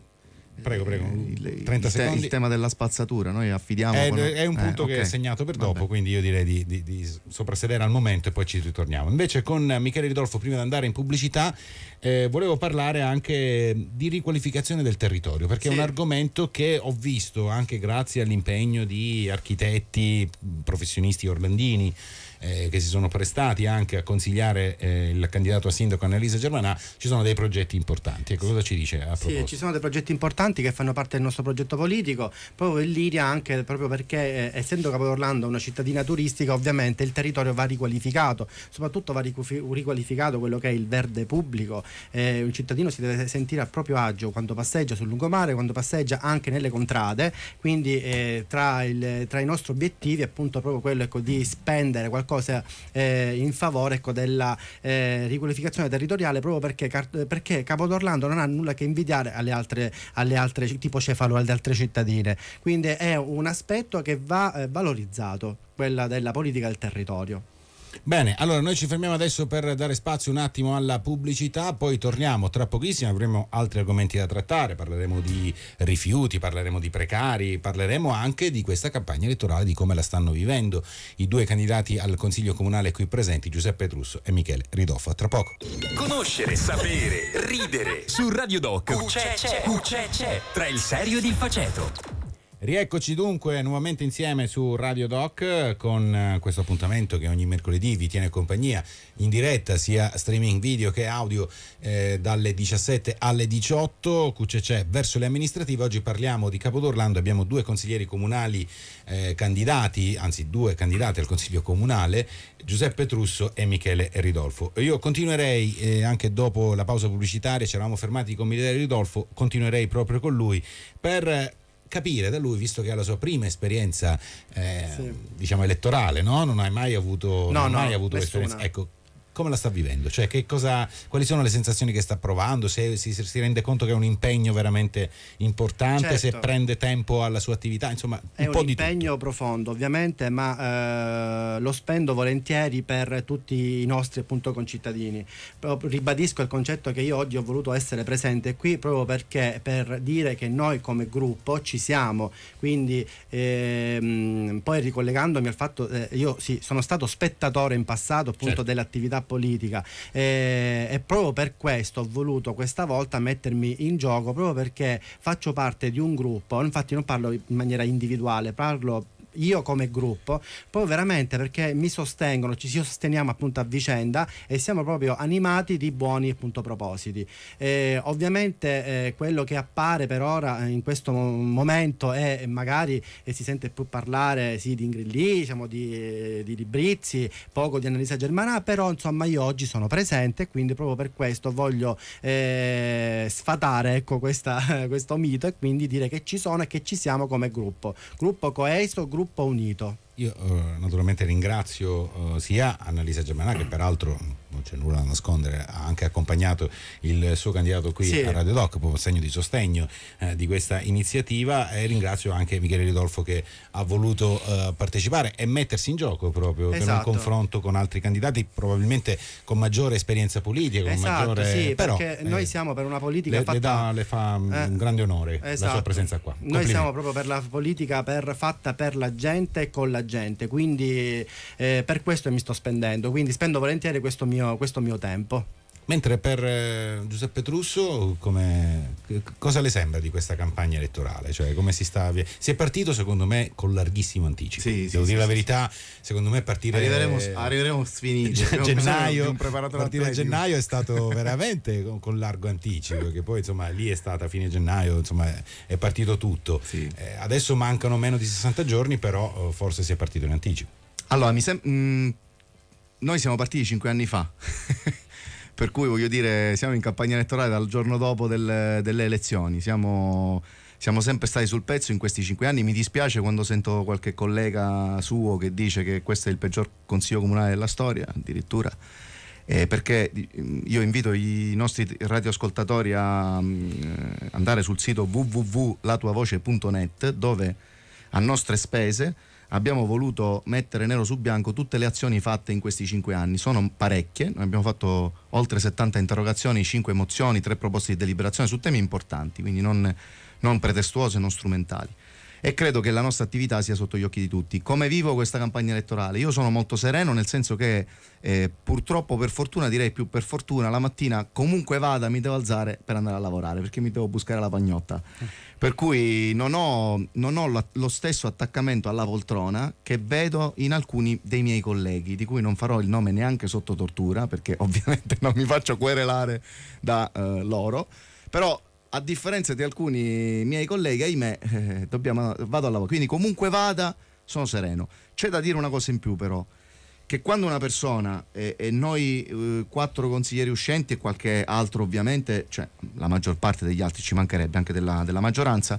Prego, prego. eh, il, il 30 te- secondi. il tema della spazzatura, noi affidiamo... È, con- è un eh, punto che ok. è segnato per dopo, Vabbè. quindi io direi di, di- di soprassedere al momento e poi ci ritorniamo. Invece con Michele Ridolfo, prima di andare in pubblicità, eh, volevo parlare anche di riqualificazione del territorio, perché è Sì. un argomento che ho visto anche grazie all'impegno di architetti, professionisti orlandini. Eh, che si sono prestati anche a consigliare eh, il candidato a sindaco Annalisa Germanà, ci sono dei progetti importanti. Ecco, cosa ci dice a Sì, proposito? ci sono dei progetti importanti che fanno parte del nostro progetto politico, proprio in Liria anche proprio perché eh, essendo Capodorlando una cittadina turistica ovviamente il territorio va riqualificato, soprattutto va riqualificato quello che è il verde pubblico, Eh, un cittadino si deve sentire a proprio agio quando passeggia sul lungomare, quando passeggia anche nelle contrade, quindi eh, tra, il- tra i nostri obiettivi è appunto proprio quello ecco, di spendere qualcosa qualcosa eh, in favore ecco, della eh, riqualificazione territoriale proprio perché, perché Capodorlando non ha nulla che invidiare alle altre, alle altre tipo Cefalo alle altre cittadine. Quindi è un aspetto che va eh, valorizzato quella della politica del territorio Bene, allora noi ci fermiamo adesso per dare spazio un attimo alla pubblicità, poi torniamo tra pochissimo, avremo altri argomenti da trattare, parleremo di rifiuti, parleremo di precari, parleremo anche di questa campagna elettorale, di come la stanno vivendo i due candidati al Consiglio Comunale qui presenti, Giuseppe Trusso e Michele Ridolfo. A tra poco. Conoscere, sapere, ridere. Su Radio Doc c'è, c'è, c'è, c'è, tra il serio ed il faceto. Rieccoci dunque nuovamente insieme su Radio Doc con eh, questo appuntamento che ogni mercoledì vi tiene compagnia in diretta sia streaming video che audio eh, dalle 17 alle 18 QCC verso le amministrative. Oggi parliamo di Capodorlando abbiamo due consiglieri comunali eh, candidati anzi due candidati al consiglio comunale Giuseppe Trusso e Michele Ridolfo. Io continuerei eh, anche dopo la pausa pubblicitaria ci eravamo fermati con Michele Ridolfo continuerei proprio con lui per capire da lui, visto che ha la sua prima esperienza eh, sì. diciamo elettorale, no? Non hai mai avuto, no, non no, mai avuto esperienza. Ecco, come la sta vivendo? Cioè, cosa, quali sono le sensazioni che sta provando? Se si, si, rende conto che è un impegno veramente importante, certo. se prende tempo alla sua attività, insomma, un è un impegno profondo, ovviamente, ma eh, lo spendo volentieri per tutti i nostri appunto concittadini. Però ribadisco il concetto che io oggi ho voluto essere presente qui proprio perché per dire che noi come gruppo ci siamo. Quindi ehm, poi ricollegandomi al fatto eh, io sì, sono stato spettatore in passato appunto certo. dell'attività politica. E, e, proprio per questo ho voluto questa volta mettermi in gioco proprio perché faccio parte di un gruppo infatti non parlo in maniera individuale parlo io come gruppo, poi veramente perché mi sostengono, ci sosteniamo appunto a vicenda e siamo proprio animati di buoni appunto propositi. Eh, ovviamente eh, quello che appare per ora eh, in questo momento è magari eh, si sente più parlare sì, di Ingrilli, diciamo, di, di Librizzi, poco di Annalisa Germanà, però insomma io oggi sono presente e quindi proprio per questo voglio eh, sfatare ecco, questa, questo mito e quindi dire che ci sono e che ci siamo come gruppo. Gruppo coeso, gruppo gruppo unito. Io eh, naturalmente ringrazio eh, sia Annalisa Germanà che peraltro non c'è nulla da nascondere, ha anche accompagnato il suo candidato qui sì. a Radio Doc, proprio segno di sostegno eh, di questa iniziativa e ringrazio anche Michele Ridolfo che ha voluto eh, partecipare e mettersi in gioco proprio esatto. per un esatto. confronto con altri candidati, probabilmente con maggiore esperienza politica, con esatto, maggiore... Sì, però perché noi siamo per una politica le, fatta... le, da, le fa eh, un grande onore esatto. la sua esatto. presenza qua. Noi siamo proprio per la politica per, fatta per la gente e con la gente, quindi eh, per questo mi sto spendendo, quindi spendo volentieri questo mio, questo mio tempo. Mentre per eh, Giuseppe Trusso, come, cosa le sembra di questa campagna elettorale? Cioè, come si sta Si è partito, secondo me, con larghissimo anticipo. Sì, Devo sì, dire sì, la verità, secondo me partire. Arriveremo, arriveremo sfiniti. gennaio, partire a gennaio è stato veramente con, con, largo anticipo, perché poi insomma lì è stata a fine gennaio, insomma è partito tutto. Eh, adesso mancano meno di 60 giorni, però eh, forse si è partito in anticipo. Allora, mi sembra. Mm, noi siamo partiti cinque anni fa. per cui voglio dire siamo in campagna elettorale dal giorno dopo del, delle elezioni, siamo, siamo, sempre stati sul pezzo in questi cinque anni, mi dispiace quando sento qualche collega suo che dice che questo è il peggior consiglio comunale della storia, addirittura. Eh, perché io invito i nostri radioascoltatori a um, andare sul sito www.latuavoce.net dove a nostre spese abbiamo voluto mettere nero su bianco tutte le azioni fatte in questi cinque anni. Sono parecchie, noi abbiamo fatto oltre 70 interrogazioni, 5 mozioni, 3 proposte di deliberazione su temi importanti, quindi non, non pretestuose, non strumentali e credo che la nostra attività sia sotto gli occhi di tutti. Come vivo questa campagna elettorale? Io sono molto sereno nel senso che eh, purtroppo per fortuna, direi più per fortuna, la mattina comunque vada mi devo alzare per andare a lavorare perché mi devo buscare la pagnotta. Per cui non ho, non ho lo stesso attaccamento alla poltrona che vedo in alcuni dei miei colleghi, di cui non farò il nome neanche sotto tortura perché ovviamente non mi faccio querelare da eh, loro. Però a differenza di alcuni miei colleghi, ahimè, eh, dobbiamo, vado al lavoro. Quindi comunque vada, sono sereno. C'è da dire una cosa in più però, che quando una persona, e, e noi eh, quattro consiglieri uscenti e qualche altro ovviamente, cioè la maggior parte degli altri ci mancherebbe anche della, della maggioranza,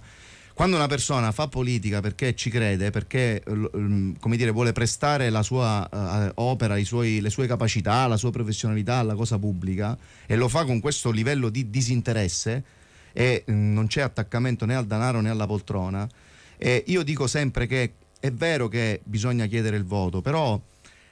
quando una persona fa politica perché ci crede, perché l- come dire, vuole prestare la sua eh, opera, suoi- le sue capacità, la sua professionalità alla cosa pubblica e lo fa con questo livello di disinteresse e mm, non c'è attaccamento né al denaro né alla poltrona, e io dico sempre che è vero che bisogna chiedere il voto, però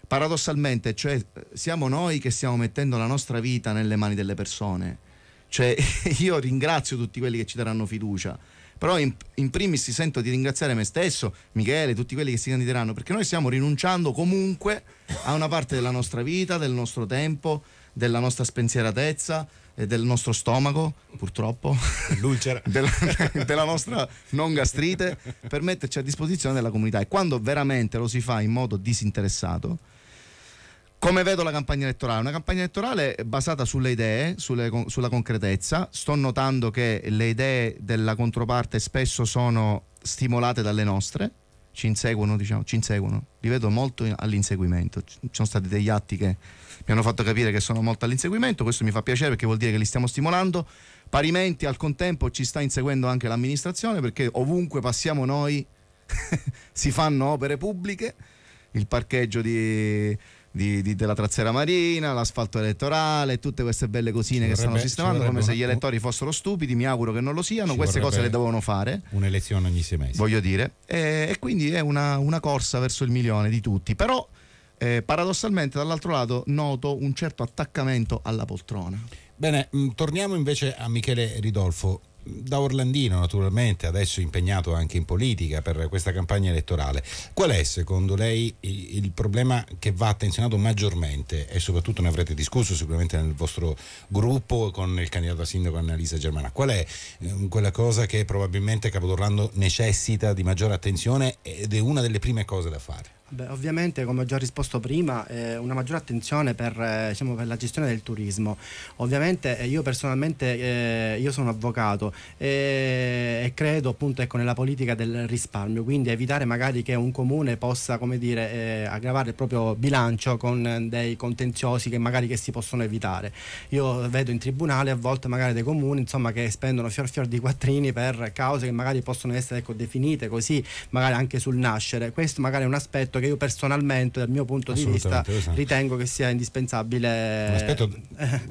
paradossalmente cioè, siamo noi che stiamo mettendo la nostra vita nelle mani delle persone. Cioè, io ringrazio tutti quelli che ci daranno fiducia, però in, in primis sento di ringraziare me stesso, Michele, tutti quelli che si candideranno, perché noi stiamo rinunciando comunque a una parte della nostra vita, del nostro tempo, della nostra spensieratezza del nostro stomaco, purtroppo, L'ulcera. della, della nostra non gastrite, per metterci a disposizione della comunità. E quando veramente lo si fa in modo disinteressato, come vedo la campagna elettorale? Una campagna elettorale basata sulle idee, sulle sulla concretezza. Sto notando che le idee della controparte spesso sono stimolate dalle nostre, ci inseguono, diciamo, ci inseguono. Li vedo molto in- all'inseguimento. Ci sono stati degli atti che mi hanno fatto capire che sono molto all'inseguimento, questo mi fa piacere perché vuol dire che li stiamo stimolando. Parimenti al contempo ci sta inseguendo anche l'amministrazione perché ovunque passiamo noi si fanno opere pubbliche, il parcheggio di, di- di- della trazzera marina, l'asfalto elettorale, tutte queste belle cosine Ci che stanno vorrebbe- sistemando come se vorrebbe gli elettori fossero stupidi, mi auguro che non lo siano, queste cose le vorrebbe- devono fare Un'elezione ogni sei mesi. voglio dire, e, e quindi è una, una corsa verso il milione di tutti, però eh, paradossalmente dall'altro lato noto un certo attaccamento alla poltrona. Bene, mh, torniamo invece a Michele Ridolfo. Da Orlandino, naturalmente, adesso impegnato anche in politica per questa campagna elettorale. Qual è secondo lei il problema che va attenzionato maggiormente e soprattutto ne avrete discusso sicuramente nel vostro gruppo con il candidato a sindaco Annalisa Germana? Qual è eh, quella cosa che probabilmente Capodorlando necessita di maggiore attenzione ed è una delle prime cose da fare? Beh, ovviamente, come ho già risposto prima, eh, una maggiore attenzione per, eh, diciamo, per la gestione del turismo. Ovviamente eh, io personalmente eh, io sono avvocato eh, e credo appunto ecco, nella politica del risparmio, quindi evitare magari che un comune possa come dire, eh, aggravare il proprio bilancio con dei contenziosi che magari che si possono evitare. Io vedo in tribunale a volte magari dei comuni insomma, che spendono fior fior di quattrini per cause che magari possono essere ecco, definite così, magari anche sul nascere. Questo magari è un aspetto che io personalmente, dal mio punto di vista, ritengo che sia indispensabile. Un aspetto,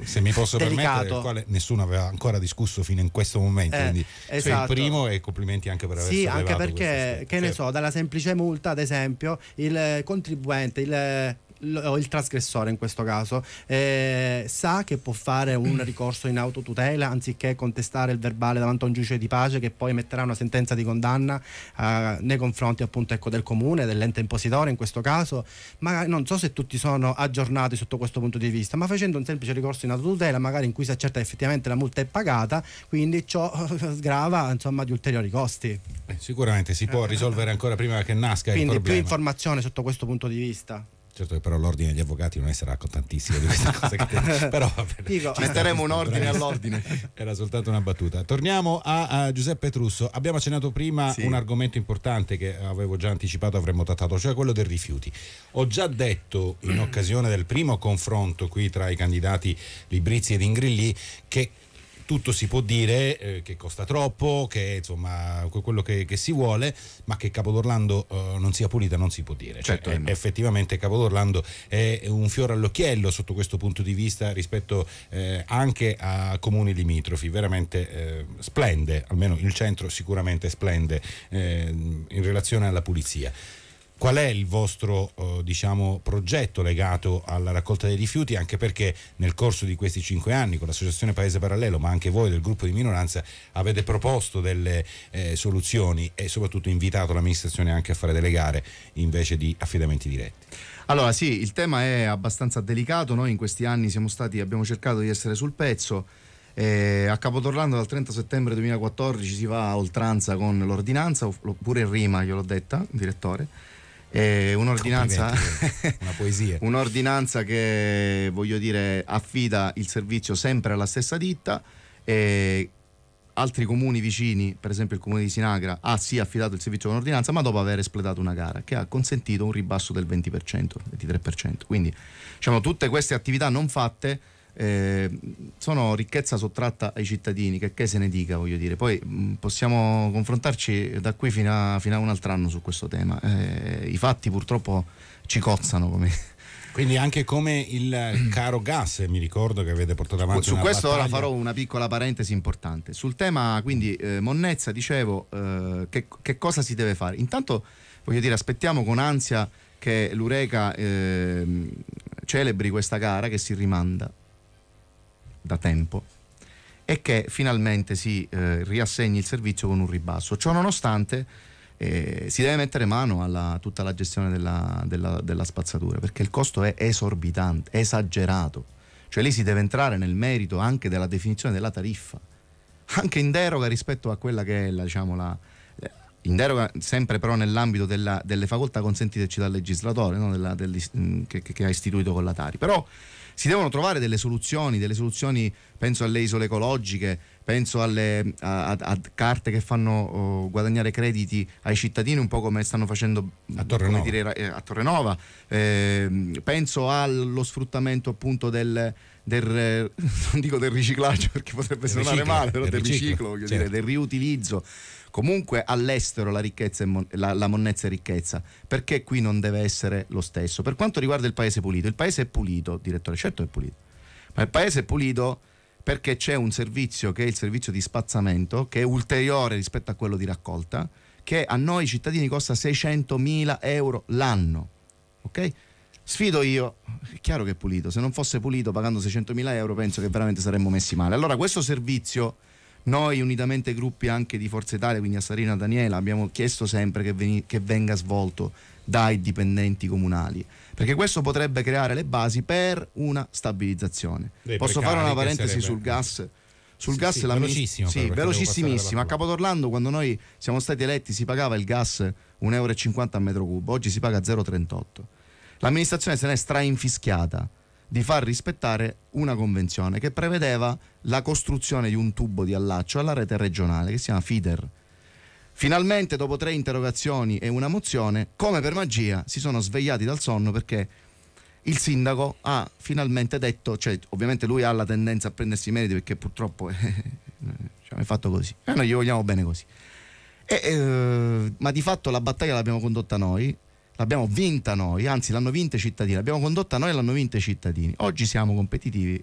se mi posso permettere, del quale nessuno aveva ancora discusso fino in questo momento. Eh, quindi sei il esatto. primo e complimenti anche per aver Sì, anche perché, aspetto. che ne Certo. so, dalla semplice multa, ad esempio, il contribuente, il, l- o il trasgressore in questo caso, eh, sa che può fare un ricorso in autotutela anziché contestare il verbale davanti a un giudice di pace che poi emetterà una sentenza di condanna eh, nei confronti appunto ecco, del comune, dell'ente impositore in questo caso. Ma non so se tutti sono aggiornati sotto questo punto di vista, ma facendo un semplice ricorso in autotutela, magari in cui si accerta che effettivamente la multa è pagata, quindi ciò sgrava insomma di ulteriori costi. Eh, Sicuramente si può risolvere ancora prima che nasca il Quindi più problema. informazione sotto questo punto di vista. Certo che però l'ordine degli avvocati non è sarà contentissimo di queste cose che però va bene. Dico, Metteremo un ordine all'ordine. Era soltanto una battuta. Torniamo a, a Giuseppe Trusso. Abbiamo accennato prima Sì. un argomento importante che avevo già anticipato avremmo trattato, cioè quello dei rifiuti. Ho già detto in occasione del primo confronto qui tra i candidati Librizi ed Ingrilli che tutto si può dire eh, che costa troppo, che insomma que- quello che, che si vuole, ma che Capodorlando eh, non sia pulita non si può dire. Cioè, Certo, eh, effettivamente Capodorlando è un fiore all'occhiello sotto questo punto di vista rispetto eh, anche a comuni limitrofi, veramente eh, splende, almeno il centro sicuramente splende eh, in relazione alla pulizia. Qual è il vostro eh, diciamo, progetto legato alla raccolta dei rifiuti? Anche perché nel corso di questi cinque anni con l'associazione Paese Parallelo, ma anche voi del gruppo di minoranza, avete proposto delle eh, soluzioni e soprattutto invitato l'amministrazione anche a fare delle gare invece di affidamenti diretti. Allora sì, il tema è abbastanza delicato, noi in questi anni stati, abbiamo cercato di essere sul pezzo. Eh, a Capotorlando dal 30 settembre 2014 si va a oltranza con l'ordinanza, oppure in rima gliel'ho detta, direttore. Eh, un'ordinanza, Complimenti, una poesia. un'ordinanza che voglio dire affida il servizio sempre alla stessa ditta. E altri comuni vicini, per esempio il comune di Sinagra, ha sì affidato il servizio con ordinanza, ma dopo aver espletato una gara che ha consentito un ribasso del 20%, 23%. Quindi diciamo, tutte queste attività non fatte eh, sono ricchezza sottratta ai cittadini, che, che se ne dica, voglio dire. Poi mh, possiamo confrontarci da qui fino a, fino a un altro anno su questo tema. Eh, I fatti purtroppo ci cozzano come, Quindi anche come il caro gas, mi ricordo che avete portato avanti su questo ora battaglia. farò una piccola parentesi importante. Sul tema, quindi, eh, monnezza, dicevo, eh, che, che cosa si deve fare? Intanto, voglio dire, aspettiamo con ansia che l'Ureca ehm, celebri questa gara che si rimanda da tempo e che finalmente si eh, riassegni il servizio con un ribasso. Ciò nonostante eh, si deve mettere mano a tutta la gestione della, della- della spazzatura perché il costo è esorbitante, esagerato. Cioè lì si deve entrare nel merito anche della definizione della tariffa, anche in deroga rispetto a quella che è la, diciamo, la, in deroga sempre però nell'ambito della- delle facoltà consentiteci dal legislatore no? Della- mh, che, che- che ha istituito con la Tari. Però si devono trovare delle soluzioni, delle soluzioni, penso alle isole ecologiche, penso alle, a, a- carte che fanno oh, guadagnare crediti ai cittadini, un po' come stanno facendo A Torrenova. dire, eh, a Torrenova. Ehm, penso allo sfruttamento appunto del, del, eh, non dico del riciclaggio perché potrebbe Del suonare riciclo, male, però del del riciclo, riciclo, certo. dire, del riutilizzo. Comunque all'estero la, ricchezza mon- la, la monnezza è ricchezza, perché qui non deve essere lo stesso? Per quanto riguarda il paese pulito, il paese è pulito, direttore, certo è pulito, ma il paese è pulito perché c'è un servizio che è il servizio di spazzamento, che è ulteriore rispetto a quello di raccolta, che a noi cittadini costa 600.000 euro l'anno. Ok? Sfido io, è chiaro che è pulito, se non fosse pulito pagando 600.000 euro penso che veramente saremmo messi male. Allora questo servizio noi unitamente ai gruppi anche di Forza Italia, quindi a Sarina e Daniela, abbiamo chiesto sempre che, veni- che venga svolto dai dipendenti comunali, perché questo potrebbe creare le basi per una stabilizzazione. Dei Posso fare una parentesi sul gas? Sul Sì, gas sì, la velocissimo, sì, velocissimissimo. A Capodorlando quando noi siamo stati eletti si pagava il gas 1,50 euro a metro cubo, oggi si paga 0,38. L'amministrazione se ne è strainfischiata di far rispettare una convenzione che prevedeva la costruzione di un tubo di allaccio alla rete regionale che si chiama FIDER. Finalmente, dopo tre interrogazioni e una mozione, come per magia, si sono svegliati dal sonno perché il sindaco ha finalmente detto, cioè ovviamente lui ha la tendenza a prendersi i meriti perché purtroppo eh, cioè, è fatto così, noi gli vogliamo bene così. E, eh, ma di fatto la battaglia l'abbiamo condotta noi, l'abbiamo vinta noi, anzi l'hanno vinta i cittadini, l'abbiamo condotta noi e l'hanno vinta i cittadini. Oggi siamo competitivi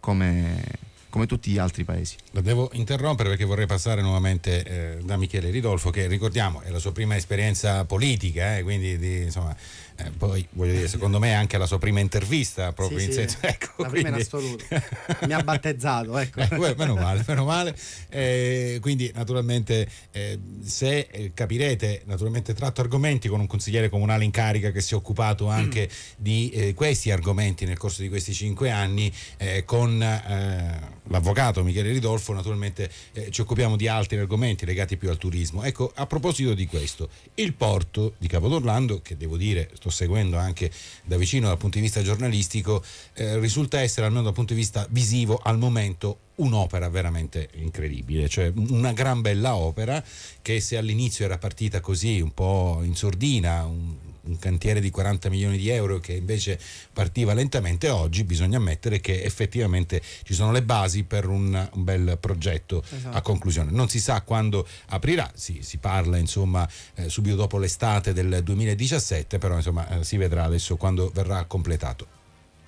come, come tutti gli altri paesi. La devo interrompere perché vorrei passare nuovamente eh, da Michele Ridolfo, che ricordiamo è la sua prima esperienza politica, eh, quindi di, insomma, eh, poi voglio dire, secondo me anche la sua prima intervista, proprio Sì, in sì, senso. Ecco, la prima in quindi- assoluto. Mi ha battezzato, ecco. Eh, meno male, meno male. Eh, quindi naturalmente eh, se eh, capirete, naturalmente tratto argomenti con un consigliere comunale in carica che si è occupato anche di eh, questi argomenti nel corso di questi cinque anni, con l'avvocato Michele Ridolfo naturalmente ci occupiamo di altri argomenti legati più al turismo. Ecco, a proposito di questo, il porto di Capodorlando, che devo dire sto seguendo anche da vicino dal punto di vista giornalistico, eh, risulta essere almeno dal punto di vista visivo al momento un'opera veramente incredibile, cioè una gran bella opera che se all'inizio era partita così un po' in sordina, un, un cantiere di 40 milioni di euro che invece partiva lentamente, oggi bisogna ammettere che effettivamente ci sono le basi per un, un bel progetto Esatto. a conclusione. Non si sa quando aprirà, si, si parla insomma eh, subito dopo l'estate del 2017, però insomma eh, si vedrà adesso quando verrà completato.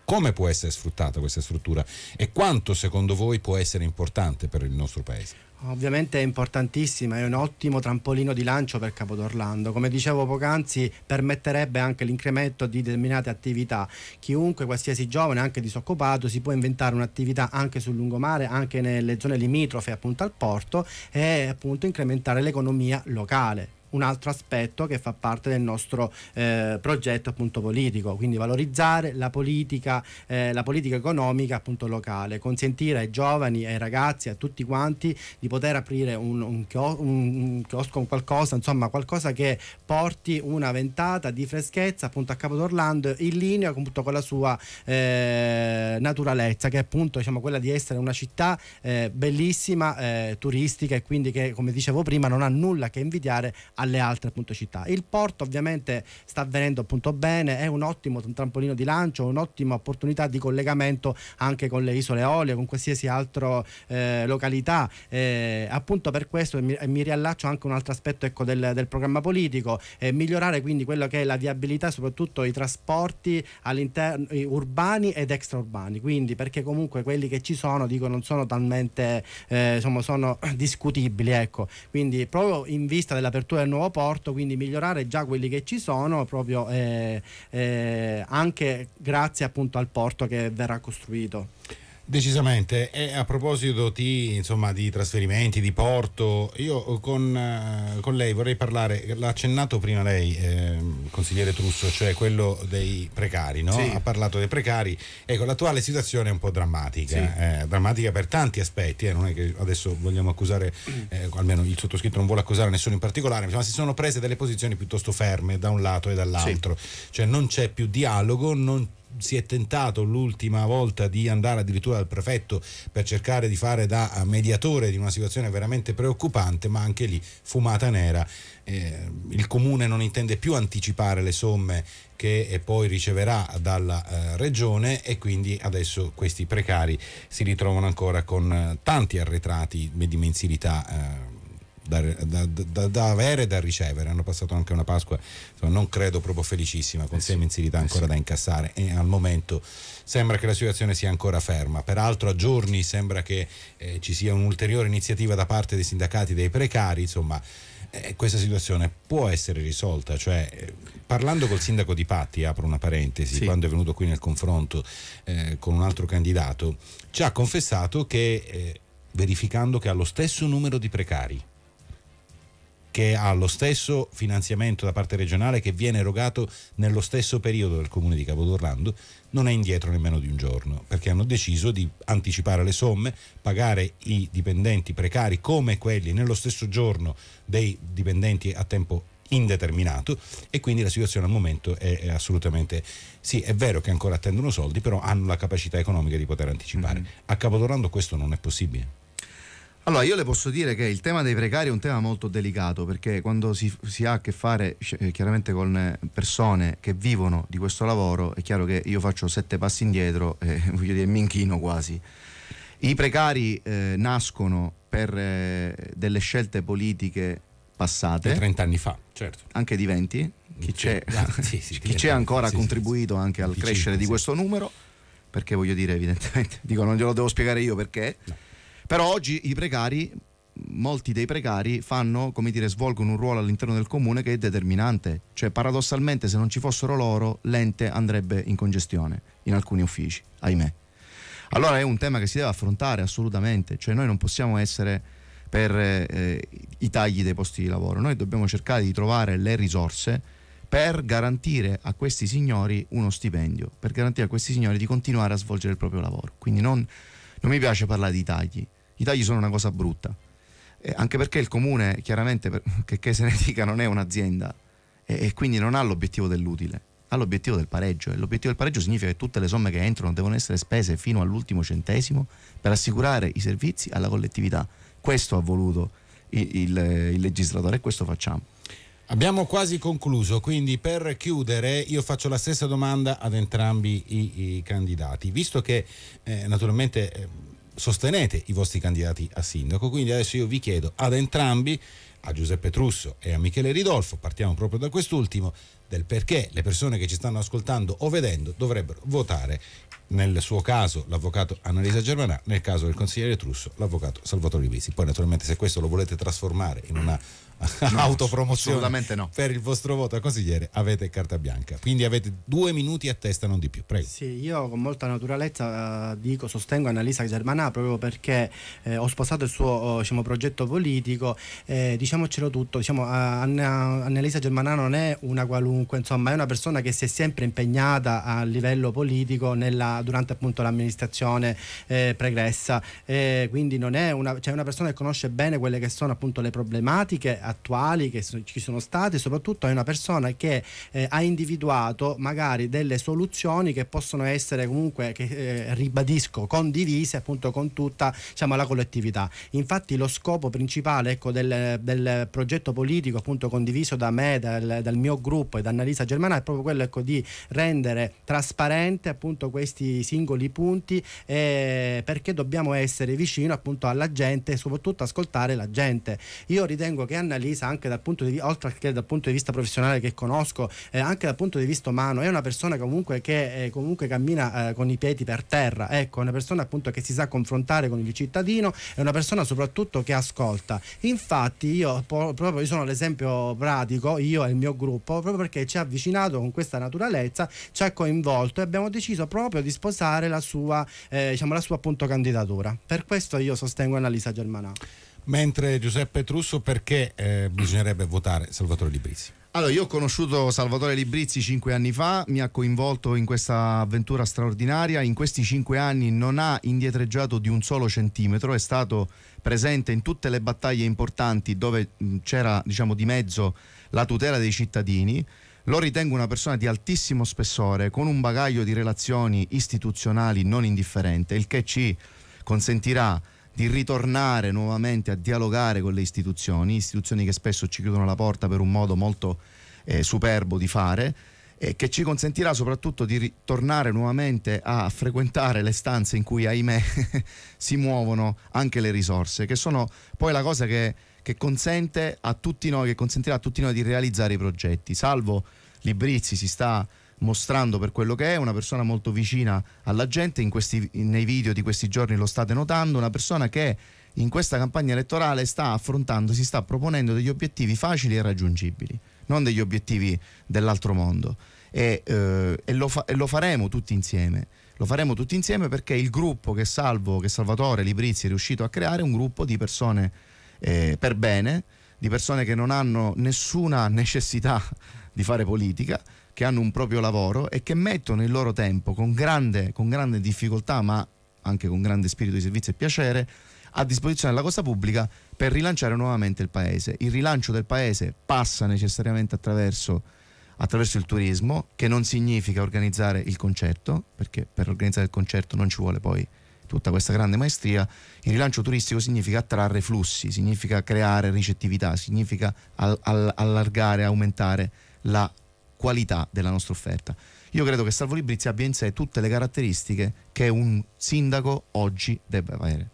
Come può essere sfruttata questa struttura e quanto secondo voi può essere importante per il nostro paese? Ovviamente è importantissima, è un ottimo trampolino di lancio per Capodorlando. Come dicevo poc'anzi, permetterebbe anche l'incremento di determinate attività. Chiunque, qualsiasi giovane, anche disoccupato, si può inventare un'attività anche sul lungomare, anche nelle zone limitrofe appunto al porto e appunto incrementare l'economia locale. Un altro aspetto che fa parte del nostro eh, progetto appunto politico, quindi valorizzare la politica, eh, la politica economica appunto locale, consentire ai giovani, ai ragazzi, a tutti quanti di poter aprire un, un, chio- un- chiosco, un qualcosa, insomma qualcosa che porti una ventata di freschezza appunto a Capodorlando in linea appunto con la sua eh, naturalezza che è appunto diciamo quella di essere una città eh, bellissima, eh, turistica e quindi che come dicevo prima non ha nulla che invidiare alle altre appunto città. Il porto ovviamente sta avvenendo appunto bene, è un ottimo trampolino di lancio, un'ottima opportunità di collegamento anche con le isole Eolie, con qualsiasi altra eh, località. Eh, appunto per questo mi, mi, riallaccio anche un altro aspetto ecco, del, del, programma politico, eh, migliorare quindi quello che è la viabilità, soprattutto i trasporti all'interno urbani ed extraurbani, quindi perché comunque quelli che ci sono dico non sono talmente eh, insomma sono discutibili, ecco. Quindi proprio in vista dell'apertura del nuovo porto, quindi migliorare già quelli che ci sono proprio eh, eh, anche grazie appunto al porto che verrà costruito. Decisamente, e a proposito di, insomma, di trasferimenti, di porto, io con, uh, con, lei vorrei parlare, l'ha accennato prima lei, eh, consigliere Trusso, cioè quello dei precari, no? sì. ha parlato dei precari, ecco l'attuale situazione è un po' drammatica, sì. eh, drammatica per tanti aspetti, eh, non è che adesso vogliamo accusare, eh, almeno il sottoscritto non vuole accusare nessuno in particolare, ma si sono prese delle posizioni piuttosto ferme da un lato e dall'altro, sì. cioè non c'è più dialogo, non si è tentato l'ultima volta di andare addirittura dal prefetto per cercare di fare da mediatore di una situazione veramente preoccupante, ma anche lì fumata nera. Eh, il comune non intende più anticipare le somme che poi riceverà dalla eh, regione e quindi adesso questi precari si ritrovano ancora con eh, tanti arretrati di mensilità eh, da, da, da, da, avere e da ricevere. Hanno passato anche una Pasqua, insomma, non credo proprio felicissima, con eh sei mensilità eh ancora sì. da incassare e al momento sembra che la situazione sia ancora ferma. Peraltro a giorni sembra che eh, ci sia un'ulteriore iniziativa da parte dei sindacati dei precari, insomma eh, questa situazione può essere risolta, cioè eh, parlando col sindaco di Patti, apro una parentesi, sì. quando è venuto qui nel confronto eh, con un altro candidato, ci ha confessato che verificando che ha lo stesso numero di precari che ha lo stesso finanziamento da parte regionale che viene erogato nello stesso periodo del comune di Capodorlando, non è indietro nemmeno di un giorno, perché hanno deciso di anticipare le somme, pagare i dipendenti precari come quelli nello stesso giorno dei dipendenti a tempo indeterminato e quindi la situazione al momento è, è, assolutamente sì è vero che ancora attendono soldi però hanno la capacità economica di poter anticipare mm-hmm. a Capodorlando questo non è possibile allora, io le posso dire che il tema dei precari è un tema molto delicato perché quando si, si, ha a che fare eh, chiaramente con persone che vivono di questo lavoro, è chiaro che io faccio sette passi indietro e voglio dire mi inchino quasi. I precari eh, nascono per eh, delle scelte politiche passate. Di 30 anni fa, certo. Anche di 20. Chi c'è, sì, sì, chi c'è ancora ha contribuito anche al crescere di questo numero, perché voglio dire evidentemente, dico non glielo devo spiegare io perché. No però oggi i precari molti dei precari fanno, come dire, svolgono un ruolo all'interno del comune che è determinante. Cioè, paradossalmente, se non ci fossero loro, l'ente andrebbe in congestione in alcuni uffici, ahimè. Allora è un tema che si deve affrontare assolutamente. Cioè, noi non possiamo essere per eh, i tagli dei posti di lavoro. Noi dobbiamo cercare di trovare le risorse per garantire a questi signori uno stipendio, per garantire a questi signori di continuare a svolgere il proprio lavoro. Quindi non, non mi piace parlare di tagli i tagli sono una cosa brutta, eh, anche perché il comune chiaramente, per, che, che, se ne dica, non è un'azienda e, e quindi non ha l'obiettivo dell'utile, ha l'obiettivo del pareggio e l'obiettivo del pareggio significa che tutte le somme che entrano devono essere spese fino all'ultimo centesimo per assicurare i servizi alla collettività. Questo ha voluto il, il, il legislatore e questo facciamo. Abbiamo quasi concluso, quindi per chiudere io faccio la stessa domanda ad entrambi i, i candidati, visto che eh, naturalmente eh, sostenete i vostri candidati a sindaco. Quindi adesso io vi chiedo ad entrambi, a Giuseppe Trusso e a Michele Ridolfo, partiamo proprio da quest'ultimo, del perché le persone che ci stanno ascoltando o vedendo dovrebbero votare nel suo caso l'avvocato Annalisa Germanà, nel caso del consigliere Trusso l'avvocato Salvatore Rivisi. Poi naturalmente se questo lo volete trasformare in una no, autopromozione. assolutamente no. per il vostro voto a consigliere avete carta bianca. Quindi avete due minuti a testa non di più. Prego. Sì io con molta naturalezza uh, dico sostengo Annalisa Germanà proprio perché eh, ho sposato il suo oh, diciamo, progetto politico. Eh, diciamocelo tutto diciamo, uh, Annalisa Germanà non è una qualunque insomma è una persona che si è sempre impegnata a livello politico nella, durante appunto l'amministrazione eh, pregressa. Quindi non è una, cioè una persona che conosce bene quelle che sono appunto le problematiche attuali che ci sono state, soprattutto è una persona che eh, ha individuato magari delle soluzioni che possono essere comunque, che, eh, ribadisco, condivise appunto con tutta diciamo, la collettività. Infatti lo scopo principale ecco, del, del progetto politico appunto condiviso da me, dal, dal mio gruppo e da Annalisa Germana è proprio quello ecco, di rendere trasparente appunto questi singoli punti eh, perché dobbiamo essere vicino appunto alla gente e soprattutto ascoltare la gente. Io ritengo che Annalisa anche dal punto di vista, oltre che dal punto di vista professionale che conosco, eh, anche dal punto di vista umano, è una persona comunque che eh, comunque cammina eh, con i piedi per terra, ecco, una persona appunto che si sa confrontare con il cittadino, è una persona soprattutto che ascolta. Infatti io po- proprio io sono l'esempio pratico, io e il mio gruppo, proprio perché ci ha avvicinato con questa naturalezza, ci ha coinvolto e abbiamo deciso proprio di sposare la sua, eh, diciamo, la sua appunto candidatura. Per questo io sostengo Annalisa Germanà. Mentre Giuseppe Trusso, perché eh, bisognerebbe votare Salvatore Librizzi? Allora, io ho conosciuto Salvatore Librizzi cinque anni fa, mi ha coinvolto in questa avventura straordinaria. In questi cinque anni non ha indietreggiato di un solo centimetro, è stato presente in tutte le battaglie importanti dove c'era, diciamo, di mezzo la tutela dei cittadini. Lo ritengo una persona di altissimo spessore, con un bagaglio di relazioni istituzionali non indifferente, il che ci consentirà di ritornare nuovamente a dialogare con le istituzioni, istituzioni che spesso ci chiudono la porta per un modo molto eh, superbo di fare, e che ci consentirà soprattutto di ritornare nuovamente a frequentare le stanze in cui, ahimè, si muovono anche le risorse, che sono poi la cosa che, che consente a tutti noi, che consentirà a tutti noi di realizzare i progetti. Salvo Librizzi si sta mostrando per quello che è, una persona molto vicina alla gente, questi, nei video di questi giorni lo state notando, una persona che in questa campagna elettorale sta affrontando, si sta proponendo degli obiettivi facili e raggiungibili, non degli obiettivi dell'altro mondo. E, eh, e, lo, fa- e lo faremo tutti insieme. Lo faremo tutti insieme perché il gruppo che Salvo, che Salvatore Librizzi è riuscito a creare è un gruppo di persone eh, per bene, di persone che non hanno nessuna necessità di fare politica, che hanno un proprio lavoro e che mettono il loro tempo con grande, con grande difficoltà, ma anche con grande spirito di servizio e piacere, a disposizione della cosa pubblica per rilanciare nuovamente il paese. Il rilancio del paese passa necessariamente attraverso, attraverso il turismo, che non significa organizzare il concerto, perché per organizzare il concerto non ci vuole poi tutta questa grande maestria. Il rilancio turistico significa attrarre flussi, significa creare ricettività, significa al- al- allargare, aumentare la qualità della nostra offerta. Io credo che Salvo Librizzi abbia in sé tutte le caratteristiche che un sindaco oggi debba avere.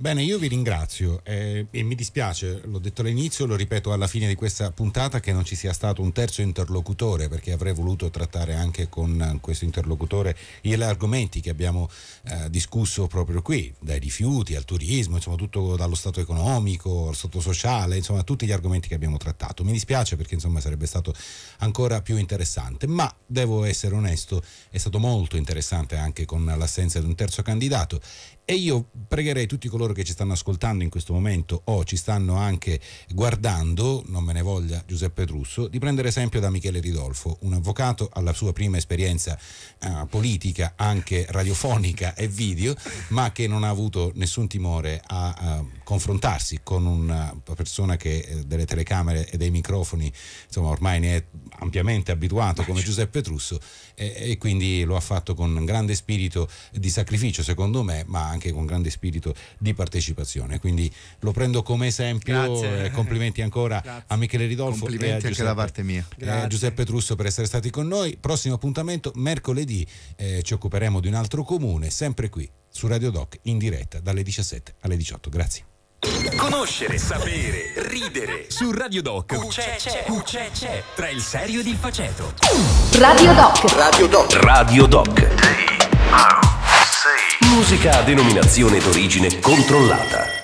Bene, io vi ringrazio eh, e mi dispiace, l'ho detto all'inizio, lo ripeto alla fine di questa puntata, che non ci sia stato un terzo interlocutore, perché avrei voluto trattare anche con questo interlocutore gli argomenti che abbiamo eh, discusso proprio qui, dai rifiuti al turismo, insomma tutto dallo stato economico al stato sociale, insomma tutti gli argomenti che abbiamo trattato. Mi dispiace perché insomma sarebbe stato ancora più interessante, ma devo essere onesto, è stato molto interessante anche con l'assenza di un terzo candidato e io pregherei tutti coloro che ci stanno ascoltando in questo momento o ci stanno anche guardando, non me ne voglia Giuseppe Trusso, di prendere esempio da Michele Ridolfo, un avvocato alla sua prima esperienza eh, politica, anche radiofonica e video, ma che non ha avuto nessun timore a, a confrontarsi con una persona che eh, delle telecamere e dei microfoni, insomma, ormai ne è ampiamente abituato come Giuseppe Trusso e, e quindi lo ha fatto con grande spirito di sacrificio, secondo me, ma anche con grande spirito di partecipazione. Quindi lo prendo come esempio. Eh, complimenti ancora Grazie. a Michele Ridolfo Complimenti e a anche Giuseppe, da parte mia. e a Grazie. Giuseppe Trusso per essere stati con noi. Prossimo appuntamento mercoledì eh, ci occuperemo di un altro comune, sempre qui su Radio Doc in diretta dalle 17 alle 18. Grazie. Conoscere, sapere, ridere. Su Radio Doc c'è, c'è, c'è, c'è. Tra il serio ed il faceto. Radio Doc. Radio Doc. Musica a denominazione d'origine controllata.